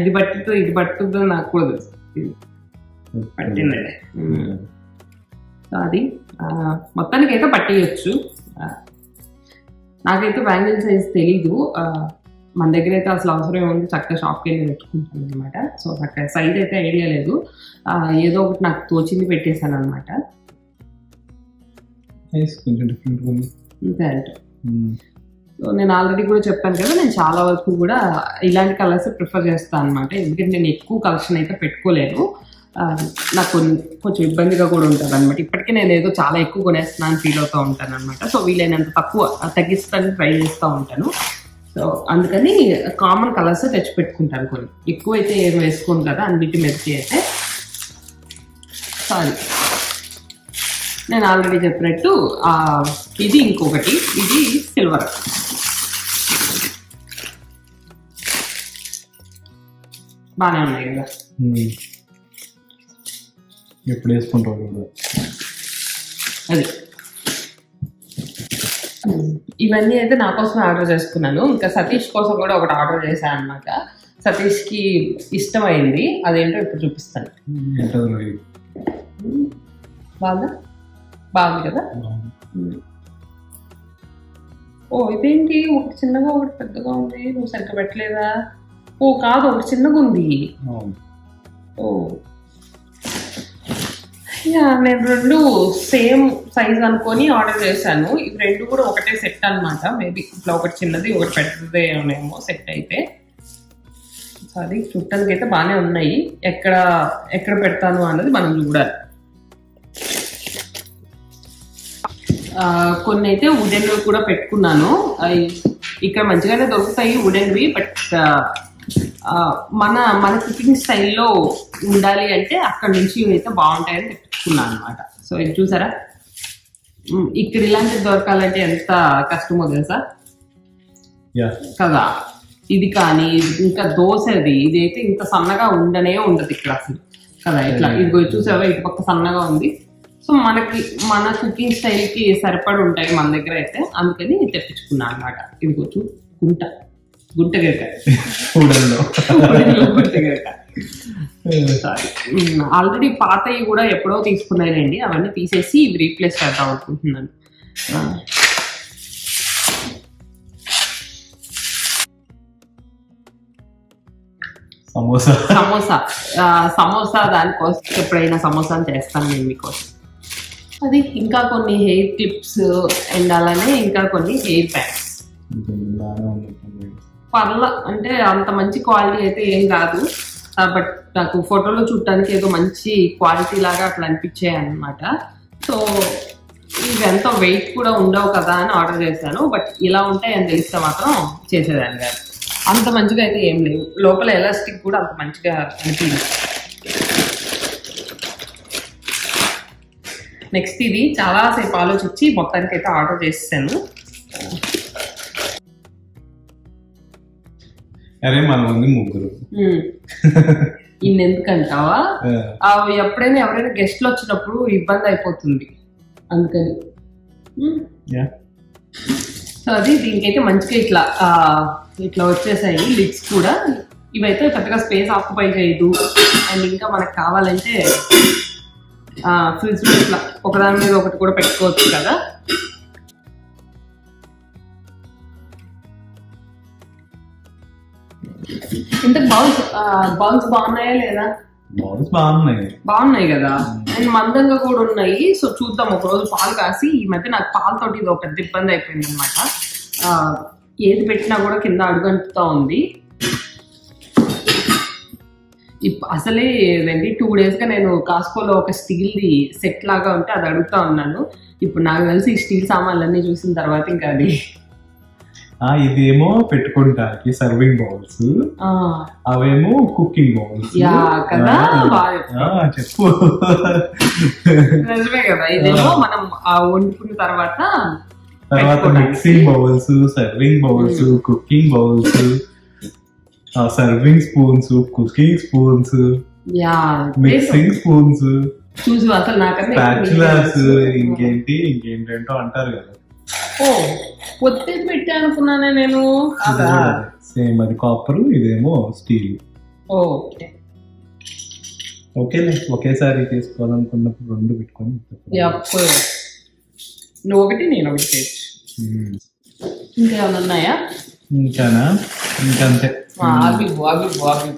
Speaker 1: ఇది బట్టితో ఇది పట్టుతుందో నాకు కూడా తెలుసు. పట్టిందండి సో అది మొత్తానికి అయితే పట్టేయచ్చు. నాకైతే బ్యాంగిల్ సైజ్ తెలీదు. మన దగ్గర అయితే అసలు అవసరం ఏముంది చక్కగా షాప్కి వెళ్ళి పెట్టుకుంటాను అనమాట సో చక్కగా సైజ్ అయితే ఐడియా లేదు. ఏదో ఒకటి నాకు తోచింది పెట్టేశాను అనమాట
Speaker 2: కొంచెం డిఫరెంట్ ఉంది.
Speaker 1: అంతే అంటే. సో నేను ఆల్రెడీ కూడా చెప్పాను కదా నేను చాలా వరకు కూడా ఇలాంటి కలర్స్ ప్రిఫర్ చేస్తాను అనమాట ఎందుకంటే నేను ఎక్కువ కలెక్షన్ అయితే పెట్టుకోలేను నాకు కొంచెం ఇబ్బందిగా కూడా ఉంటుంది అనమాట ఇప్పటికే నేను ఏదో చాలా ఎక్కువ కొనేస్తున్నాను ఫీల్ అవుతూ ఉంటాను అనమాట సో వీలైనంత తక్కువ తగ్గిస్తానికి ట్రై చేస్తూ ఉంటాను. సో అందుకని కామన్ కలర్స్ తెచ్చి పెట్టుకుంటాను కొన్ని. ఎక్కువ అయితే ఏం వేసుకోను కదా అన్నిటి మెత్తి అయితే. సారీ నేను ఆల్రెడీ చెప్పినట్టు ఇది ఇంకొకటి ఇది సిల్వర్ బాగానే ఉన్నాయి కదా.
Speaker 2: ఎప్పుడు వేసుకుంటావు కూడా
Speaker 1: అది. ఇవన్నీ అయితే నా కోసమే ఆర్డర్ చేసుకున్నాను. ఇంకా సతీష్ కోసం కూడా ఒకటి ఆర్డర్ చేశాను అనమాట సతీష్కి ఇష్టమైంది. అదేంటో ఇప్పుడు చూపిస్తాను.
Speaker 2: మరి
Speaker 1: బాగుందా కదా? ఓ ఇదేంటి? ఒకటి చిన్నగా ఒకటి పెద్దగా ఉంది. నువ్వు సరిగ్గా పెట్టలేదా? ఓ కాదు ఒకటి చిన్నగా ఉంది. ఓ. యా, నేను రెండు సేమ్ సైజ్ అనుకొని ఆర్డర్ చేశాను. ఇవి రెండు కూడా ఒకటే సెట్ అన్నమాట. మేబీ ఇట్లా ఒకటి చిన్నది ఒకటి పెద్దది ఏమో సెట్ అయితే. సో అది చూడటానికి అయితే బాగానే ఉన్నాయి. ఎక్కడ ఎక్కడ పెడతాను అన్నది మనం చూడాలి. కొన్ని అయితే వుడెన్ కూడా పెట్టుకున్నాను. ఇక్కడ మంచిగానే దొరుకుతాయి వుడెన్వి బట్ మన మన కుకింగ్ స్టైల్లో ఉండాలి అంటే అక్కడ నుంచి అయితే బాగుంటాయని తెప్పించుకున్నాను అనమాట సో ఇది చూసారా? ఇక్కడ ఇలాంటివి దొరకాలంటే ఎంత కష్టమో తెలుసా? కదా. ఇది కానీ ఇది ఇంకా దోశది ఇది అయితే ఇంత సన్నగా ఉండనే ఉండదు ఇక్కడ అసలు. కదా ఇట్లా ఇదిగో చూసావా? ఇటు పక్క సన్నగా ఉంది. సో మనకి మన కుకింగ్ స్టైల్కి సరిపడి ఉంటాయి మన దగ్గర అయితే. అందుకని తెప్పించుకున్నాను అనమాట ఇదిగో చూ గుంట. గుంట గరిక
Speaker 2: చూడంలో
Speaker 1: గుంట గరిక సారీ ఆల్రెడీ పాతవి కూడా ఎప్పుడో తీసుకున్నానండి. అవన్నీ తీసేసి ఇవి రీప్లేస్ చేద్దాం అనుకుంటున్నాను.
Speaker 2: సమోసా.
Speaker 1: సమోసా. సమోసా దానికోసం ఎప్పుడైనా సమోసా చేస్తాను నేను మీకోసం. అది ఇంకా కొన్ని హెయిర్ క్లిప్స్ అండ్ అలానే ఇంకా కొన్ని హెయిర్ ప్యాక్స్ పర్ల అంటే అంత మంచి క్వాలిటీ అయితే ఏం కాదు. బట్ నాకు ఫోటోలో చూడటానికి ఏదో మంచి క్వాలిటీ లాగా అట్లా అనిపించాయి అనమాట సో ఇవెంత ఎంతో వెయిట్ కూడా ఉండవు కదా అని ఆర్డర్ చేశాను. బట్ ఇలా ఉంటాయి అని తెలిస్తే మాత్రం చేసేదాన్ని కాదు. అంత మంచిగా అయితే ఏం లేవు. లోపల ఎలాస్టిక్ కూడా అంత మంచిగా అనిపించింది. నెక్స్ట్ ఇది చాలాసేపు ఆలోచించి మొత్తానికి అయితే ఆర్డర్ చేసాను
Speaker 2: అరే మనం ఉంది ముగ్గురు.
Speaker 1: ఇన్ని ఎందుకంటావా అవి ఎప్పుడైనా ఎవరైనా గెస్ట్లు వచ్చినప్పుడు ఇబ్బంది అయిపోతుంది. అందుకని. సో అది దీనికైతే మంచిగా ఇట్లా ఇట్లా వచ్చేసాయి లిడ్స్ కూడా. ఇవైతే పెద్దగా స్పేస్ ఆక్యుపై చేయదు. అండ్ ఇంకా మనకు కావాలంటే ఫ్రిడ్జ్ ఇట్లా ఒకదాని మీద ఒకటి కూడా పెట్టుకోవచ్చు కదా. ఇంత బౌల్స్ బౌల్స్ బాగున్నాయా లేదా?
Speaker 2: బౌల్స్ బాగున్నాయి.
Speaker 1: బాగున్నాయి కదా. అండ్ మందంగా కూడా ఉన్నాయి. సో చూద్దాం ఒక రోజు పాలు కాసి ఈ మధ్య నాకు పాలతోటి ఇది ఒక పెద్ద ఇబ్బంది అయిపోయింది అనమాట ఏది పెట్టినా కూడా కింద అడుగంటుతా ఉంది. అసలే ఏంటి టూ డేస్గా నేను కాస్కోలో ఒక స్టీల్ ది సెట్ లాగా ఉంటే అది అడుగుతా ఉన్నాను. ఇప్పుడు నాకు తెలిసి ఈ స్టీల్ సామాన్లన్నీ చూసిన తర్వాత ఇంకా అది
Speaker 2: ఇదేమో పెట్టుకుంటానికి సర్వింగ్ బౌల్స్ అవేమో కుకింగ్ బౌల్స్
Speaker 1: యా కదా?
Speaker 2: చెప్పు.
Speaker 1: నిజమే కదా? ఇదేమో మనం ఆ వండుకున్న తర్వాత
Speaker 2: తర్వాత. Mixing bowls serving bowls cooking bowls serving spoons cooking spoons
Speaker 1: yeah
Speaker 2: mixing spoons
Speaker 1: చూసి అసలు నీకు.
Speaker 2: ఇంకేంటి ఇంకేంటంటో అంటారు కదా.
Speaker 1: ఓ పొత్తేది పెట్టా అనుకున్నానే నేను.
Speaker 2: సేమ్ అది కాపర్ ఇదేమో స్టీల్
Speaker 1: ఓకే
Speaker 2: ఓకేలే ఒకేసారి తీసుకోవాలనుకున్నప్పుడు రెండు పెట్టుకొని
Speaker 1: నువ్వు ఒకటి నేను ఒకటి. ఇంకా ఏమైనా ఉన్నాయా?
Speaker 2: ఇంకానా? ఇంకంతే.
Speaker 1: అవి అవి అవి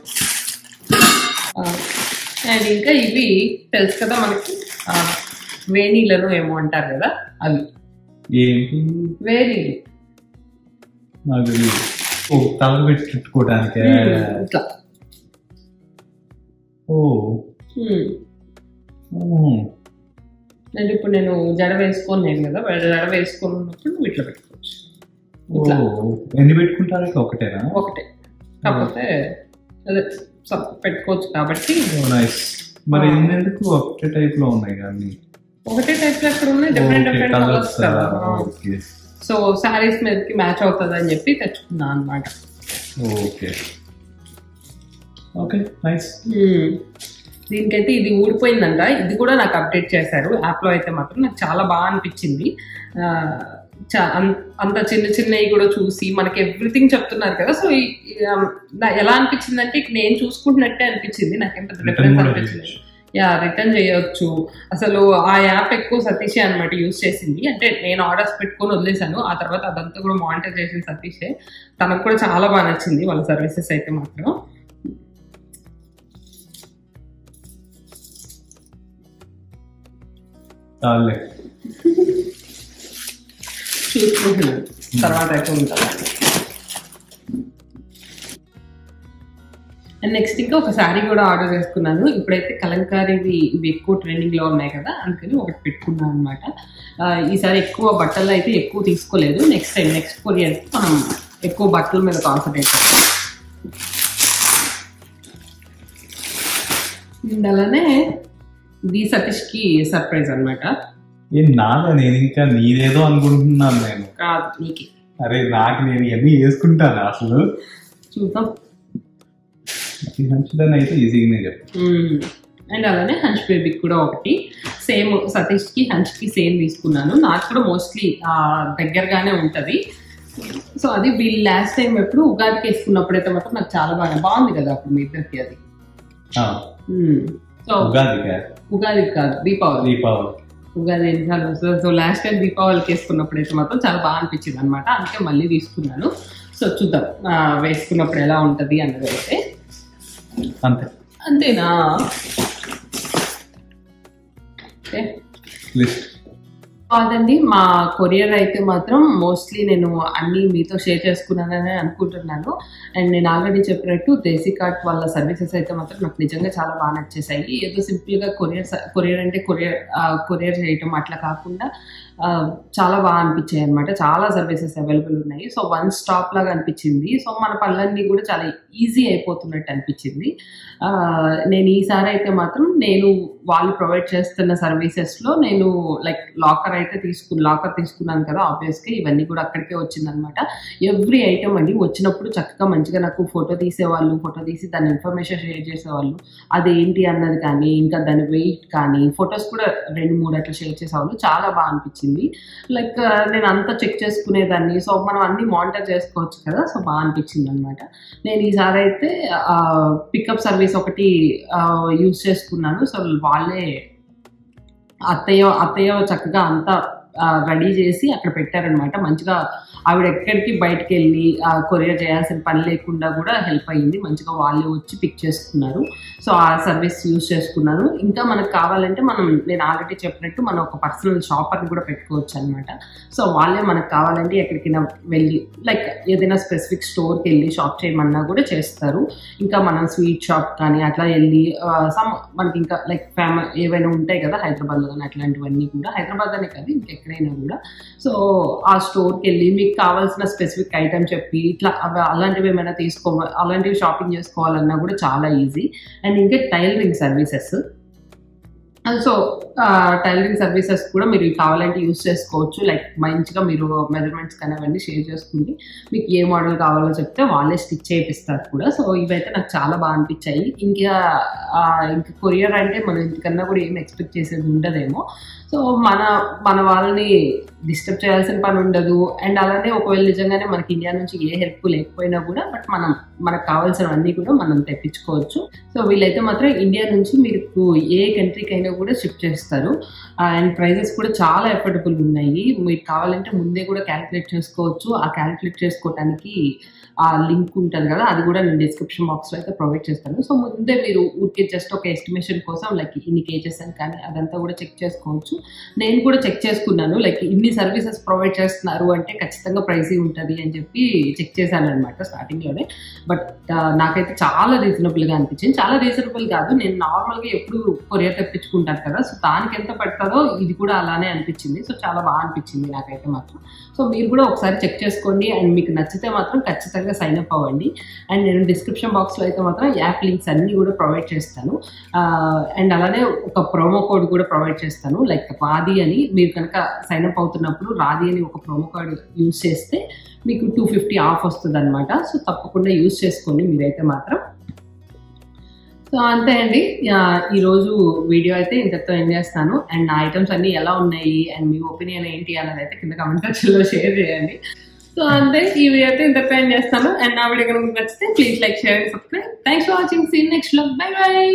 Speaker 1: అండ్ ఇంకా ఇవి తెలుసు కదా మనకి వేణీలను ఏమో అంటారు కదా అవి.
Speaker 2: ఏంటి?
Speaker 1: వేణీలు.
Speaker 2: నాకు. ఓ తల పెట్టుకోవడానికే
Speaker 1: ఇట్లా.
Speaker 2: ఓ.
Speaker 1: అంటే ఇప్పుడు నేను జడ వేసుకొని నేను కదా జడ వేసుకొని ఉన్నప్పుడు నువ్వు ఇట్లా పెట్టుకోవచ్చు.
Speaker 2: ఎన్ని పెట్టుకుంటారు? ఇట్లా ఒకటేనా?
Speaker 1: ఒకటే. కాకపోతే అదే పెట్టుకోవచ్చు కాబట్టి.
Speaker 2: నైస్. మరి ఎందుకు ఒకటే టైప్లో ఉన్నాయి కానీ
Speaker 1: ఒకటే టైప్లో ఎక్కడ ఉన్నాయి? డిఫరెంట్ డిఫరెంట్ కలర్స్ కదా. సో శారీస్ మీదకి మ్యాచ్ అవుతుంది అని చెప్పి తెచ్చుకున్నాను అనమాట
Speaker 2: ఓకే. Okay nice.
Speaker 1: దీనికైతే ఇది ఊడిపోయిందంట. ఇది కూడా నాకు అప్డేట్ చేశారు. యాప్లో అయితే మాత్రం నాకు చాలా బాగా అనిపించింది. అంత చిన్న చిన్నవి కూడా చూసి మనకి ఎవ్రీథింగ్ చెప్తున్నారు కదా. సో ఎలా అనిపించింది అంటే నేను చూసుకుంటున్నట్టే అనిపించింది. నాకు ఎంత డిఫరెన్స్ అనిపించింది యా రిటర్న్ చేయొచ్చు. అసలు ఆ యాప్ ఎక్కువ సతీషే అనమాట యూజ్ చేసింది. అంటే నేను ఆర్డర్స్ పెట్టుకొని వదిలేశాను. ఆ తర్వాత అదంతా కూడా మానిటర్ చేసిన సతీషే. తనకు కూడా చాలా బాగా నచ్చింది వాళ్ళ సర్వీసెస్ అయితే మాత్రం. చూసుకుంటున్నాను. తర్వాత అయితే ఉంటాను అండ్ నెక్స్ట్ ఇంకా ఒక శారీ కూడా ఆర్డర్ చేసుకున్నాను. ఇప్పుడైతే కలంకారీవి ఇవి ఎక్కువ ట్రెండింగ్లో ఉన్నాయి కదా అందుకని ఒకటి పెట్టుకున్నాను అనమాట ఈసారి ఎక్కువ బట్టలు అయితే ఎక్కువ తీసుకోలేదు. నెక్స్ట్ టైం నెక్స్ట్ కొరియర్ మనం ఎక్కువ బట్టల మీద కాన్సన్ట్రేట్ చేస్తాం అండ్ అలానే ది సతీష్కి సర్ప్రైజ్ అనమాట
Speaker 2: ఏ నాదా నేను ఇంకా నీదేదో అనుకుంటున్నాను నేను.
Speaker 1: కాదు నీకే.
Speaker 2: అరే నాకు నేను ఇవన్నీ వేసుకుంటాను అసలు?
Speaker 1: చూద్దాం.
Speaker 2: ఈ అయితే ఈజీగానే
Speaker 1: అండ్ అలానే హంచ్ బేబీకి కూడా ఒకటి. సేమ్ సతీష్కి హంచ్కి సేమ్ తీసుకున్నాను. నాకు కూడా మోస్ట్లీ దగ్గరగానే ఉంటుంది. సో అది వీళ్ళు లాస్ట్ టైం ఎప్పుడు ఉగాదికి వేసుకున్నప్పుడైతే మాత్రం నాకు చాలా బాగా బాగుంది కదా అప్పుడు మీ ఇద్దరికి అది. సో
Speaker 2: ఉగాదికా
Speaker 1: ఉగాది కాదు దీపావళి.
Speaker 2: దీపావళి.
Speaker 1: ఉగాది ఎన్నిసార్లు వస్తుంది సో లాస్ట్ టైం దీపావళికి వేసుకున్నప్పుడు అయితే మాత్రం చాలా బాగా అనిపించింది అనమాట అందుకే మళ్ళీ తీసుకున్నాను. సో చూద్దాం వేసుకున్నప్పుడు ఎలా ఉంటుంది అన్నది అయితే.
Speaker 2: అంతే.
Speaker 1: అంతేనా? కాదండి మా కొరియర్ అయితే మాత్రం మోస్ట్లీ నేను అన్ని మీతో షేర్ చేసుకున్నానని అనుకుంటున్నాను. అండ్ నేను ఆల్రెడీ చెప్పినట్టు దేశీ కార్ట్ వాళ్ళ సర్వీసెస్ అయితే మాత్రం నాకు నిజంగా చాలా బాగా నచ్చేసాయి. ఏదో సింపుల్గా కొరియర్ కొరియర్ అంటే కొరియర్ కొరియర్ చేయటం అట్లా కాకుండా చాలా బాగా అనిపించాయి అనమాట చాలా సర్వీసెస్ అవైలబుల్ ఉన్నాయి. సో వన్ స్టాప్ లాగా అనిపించింది. సో మన పనులన్నీ కూడా చాలా ఈజీ అయిపోతున్నట్టు అనిపించింది. నేను ఈసారి అయితే మాత్రం నేను వాళ్ళు ప్రొవైడ్ చేస్తున్న సర్వీసెస్లో నేను లైక్ లాకర్ అయితే తీసుకు లాకర్ తీసుకున్నాను కదా ఆబ్వియస్గా ఇవన్నీ కూడా అక్కడికే వచ్చిందనమాట ఎవ్రీ ఐటమ్ అండి. వచ్చినప్పుడు చక్కగా మంచిగా నాకు ఫోటో తీసేవాళ్ళు ఫోటో తీసి దాని ఇన్ఫర్మేషన్ షేర్ చేసేవాళ్ళు. అదేంటి అన్నది కానీ ఇంకా దాని వెయిట్ కానీ ఫొటోస్ కూడా రెండు మూడు అట్లా షేర్ చేసేవాళ్ళు. చాలా బాగా అనిపించింది. లైక్ నేను అంతా చెక్ చేసుకునేదాన్ని. సో మనం అన్ని మానిటర్ చేసుకోవచ్చు కదా. సో బాగా అనిపించింది అనమాట నేను ఈసారి అయితే పికప్ సర్వీస్ ఒకటి యూజ్ చేసుకున్నాను. సో వాళ్ళే అత్తయ్య అత్తయ్య చక్కగా అంతా రెడీ చేసి అక్కడ పెట్టారనమాట మంచిగా ఆవిడ ఎక్కడికి బయటకు వెళ్ళి కొరియర్ చేయాల్సిన పని లేకుండా కూడా హెల్ప్ అయ్యింది. మంచిగా వాళ్ళే వచ్చి పిక్ చేసుకున్నారు. సో ఆ సర్వీస్ యూజ్ చేసుకున్నారు. ఇంకా మనకు కావాలంటే మనం నేను ఆల్రెడీ చెప్పినట్టు మనం ఒక పర్సనల్ షాపర్ని కూడా పెట్టుకోవచ్చు అనమాట సో వాళ్ళే మనకు కావాలంటే ఎక్కడికైనా వెళ్ళి లైక్ ఏదైనా స్పెసిఫిక్ స్టోర్కి వెళ్ళి షాప్ చేయమన్నా కూడా చేస్తారు. ఇంకా మనం స్వీట్ షాప్ కానీ అట్లా వెళ్ళి సమ్ మనకి ఇంకా లైక్ ఫేమ ఏవైనా ఉంటాయి కదా హైదరాబాద్లో కానీ అట్లాంటివన్నీ కూడా. హైదరాబాద్ అనే కాదు ఇంకెక్కడైనా కూడా. సో ఆ స్టోర్కి వెళ్ళి మీకు కావాల్సిన స్పెసిఫిక్ ఐటమ్ చెప్పి ఇట్లా అవి అలాంటివి ఏమైనా తీసుకో అలాంటివి షాపింగ్ చేసుకోవాలన్నా కూడా చాలా ఈజీ. అండ్ ఇంకా tailoring services. So tailoring services కూడా మీరు కావాలంటే యూస్ చేసుకోవచ్చు. లైక్ మంచిగా మీరు మెజర్మెంట్స్ కానీ అవన్నీ షేర్ చేసుకుని మీకు ఏ మోడల్ కావాలో చెప్తే వాళ్ళే స్టిచ్ చేపిస్తారు కూడా. సో ఇవైతే నాకు చాలా బాగా అనిపించాయి. ఇంకా ఇంకా కొరియర్ అంటే మనం ఇంతకన్నా కూడా ఏం ఎక్స్పెక్ట్ చేసేది ఉండదేమో. సో మన మన వాళ్ళని డిస్టర్బ్ చేయాల్సిన పని ఉండదు. అండ్ అలానే ఒకవేళ నిజంగానే మనకి ఇండియా నుంచి ఏ హెల్ప్ లేకపోయినా కూడా బట్ మనం మనకు కావాల్సినవన్నీ కూడా మనం తెప్పించుకోవచ్చు. సో వీళ్ళైతే మాత్రం ఇండియా నుంచి మీకు ఏ కంట్రీకి అయినా కూడా షిఫ్ట్ చేస్తారు. Uh, అండ్ ప్రైజెస్ కూడా చాలా ఎఫర్టబుల్ ఉన్నాయి. మీకు కావాలంటే ముందే కూడా క్యాలిక్యులేట్ చేసుకోవచ్చు. ఆ క్యాలిక్యులేట్ చేసుకోవడానికి ఆ లింక్ ఉంటుంది కదా అది కూడా నేను డిస్క్రిప్షన్ బాక్స్లో అయితే ప్రొవైడ్ చేస్తాను. సో ముందే మీరు ఊరికే జస్ట్ ఒక ఎస్టిమేషన్ కోసం లైక్ ఇన్ని కేజెస్ అని కానీ అదంతా కూడా చెక్ చేసుకోవచ్చు. నేను కూడా చెక్ చేసుకున్నాను. లైక్ ఇన్ని సర్వీసెస్ ప్రొవైడ్ చేస్తున్నారు అంటే ఖచ్చితంగా ప్రైసీ ఉంటుంది అని చెప్పి చెక్ చేశాను అనమాట స్టార్టింగ్లోనే బట్ నాకైతే చాలా రీజనబుల్గా అనిపించింది. చాలా రీజనబుల్ కాదు. నేను నార్మల్గా ఎప్పుడు కొరియర్ తెప్పించుకుంటాను కదా. సో దానికి ఎంత పడుతుందో ఇది కూడా అలానే అనిపించింది. సో చాలా బాగా అనిపించింది నాకైతే మాత్రం. సో మీరు కూడా ఒకసారి చెక్ చేసుకోండి. అండ్ మీకు నచ్చితే మాత్రం ఖచ్చితంగా సైన్ అప్ అవ్వండి. అండ్ నేను డిస్క్రిప్షన్ బాక్స్లో అయితే మాత్రం యాప్ లింక్స్ అన్నీ కూడా ప్రొవైడ్ చేస్తాను. అండ్ అలానే ఒక ప్రోమో కోడ్ కూడా ప్రొవైడ్ చేస్తాను. లైక్ రాది అని మీరు కనుక సైన్అప్ అవుతున్నప్పుడు రాది అని ఒక ప్రోమో కోడ్ యూజ్ చేస్తే మీకు టూ ఫిఫ్టీ ఆఫ్ వస్తుంది అనమాట సో తప్పకుండా యూజ్ చేసుకోండి మీరైతే మాత్రం. సో అంతే అండి. ఈరోజు వీడియో అయితే ఇంతతో ఎండ్ చేస్తాను. అండ్ నా ఐటమ్స్ అన్ని ఎలా ఉన్నాయి? అండ్ మీ ఒపీనియన్ ఏంటి అన్నది అయితే కింద కమెంట్ సెక్షన్లో షేర్ చేయండి. సో అంతే. ఈ వీడియో అయితే ఇంతతో ఎండ్ చేస్తాను. అండ్ నా వీడియో కనుక నచ్చితే please like share subscribe thanks for watching seen నెక్స్ట్లో bye by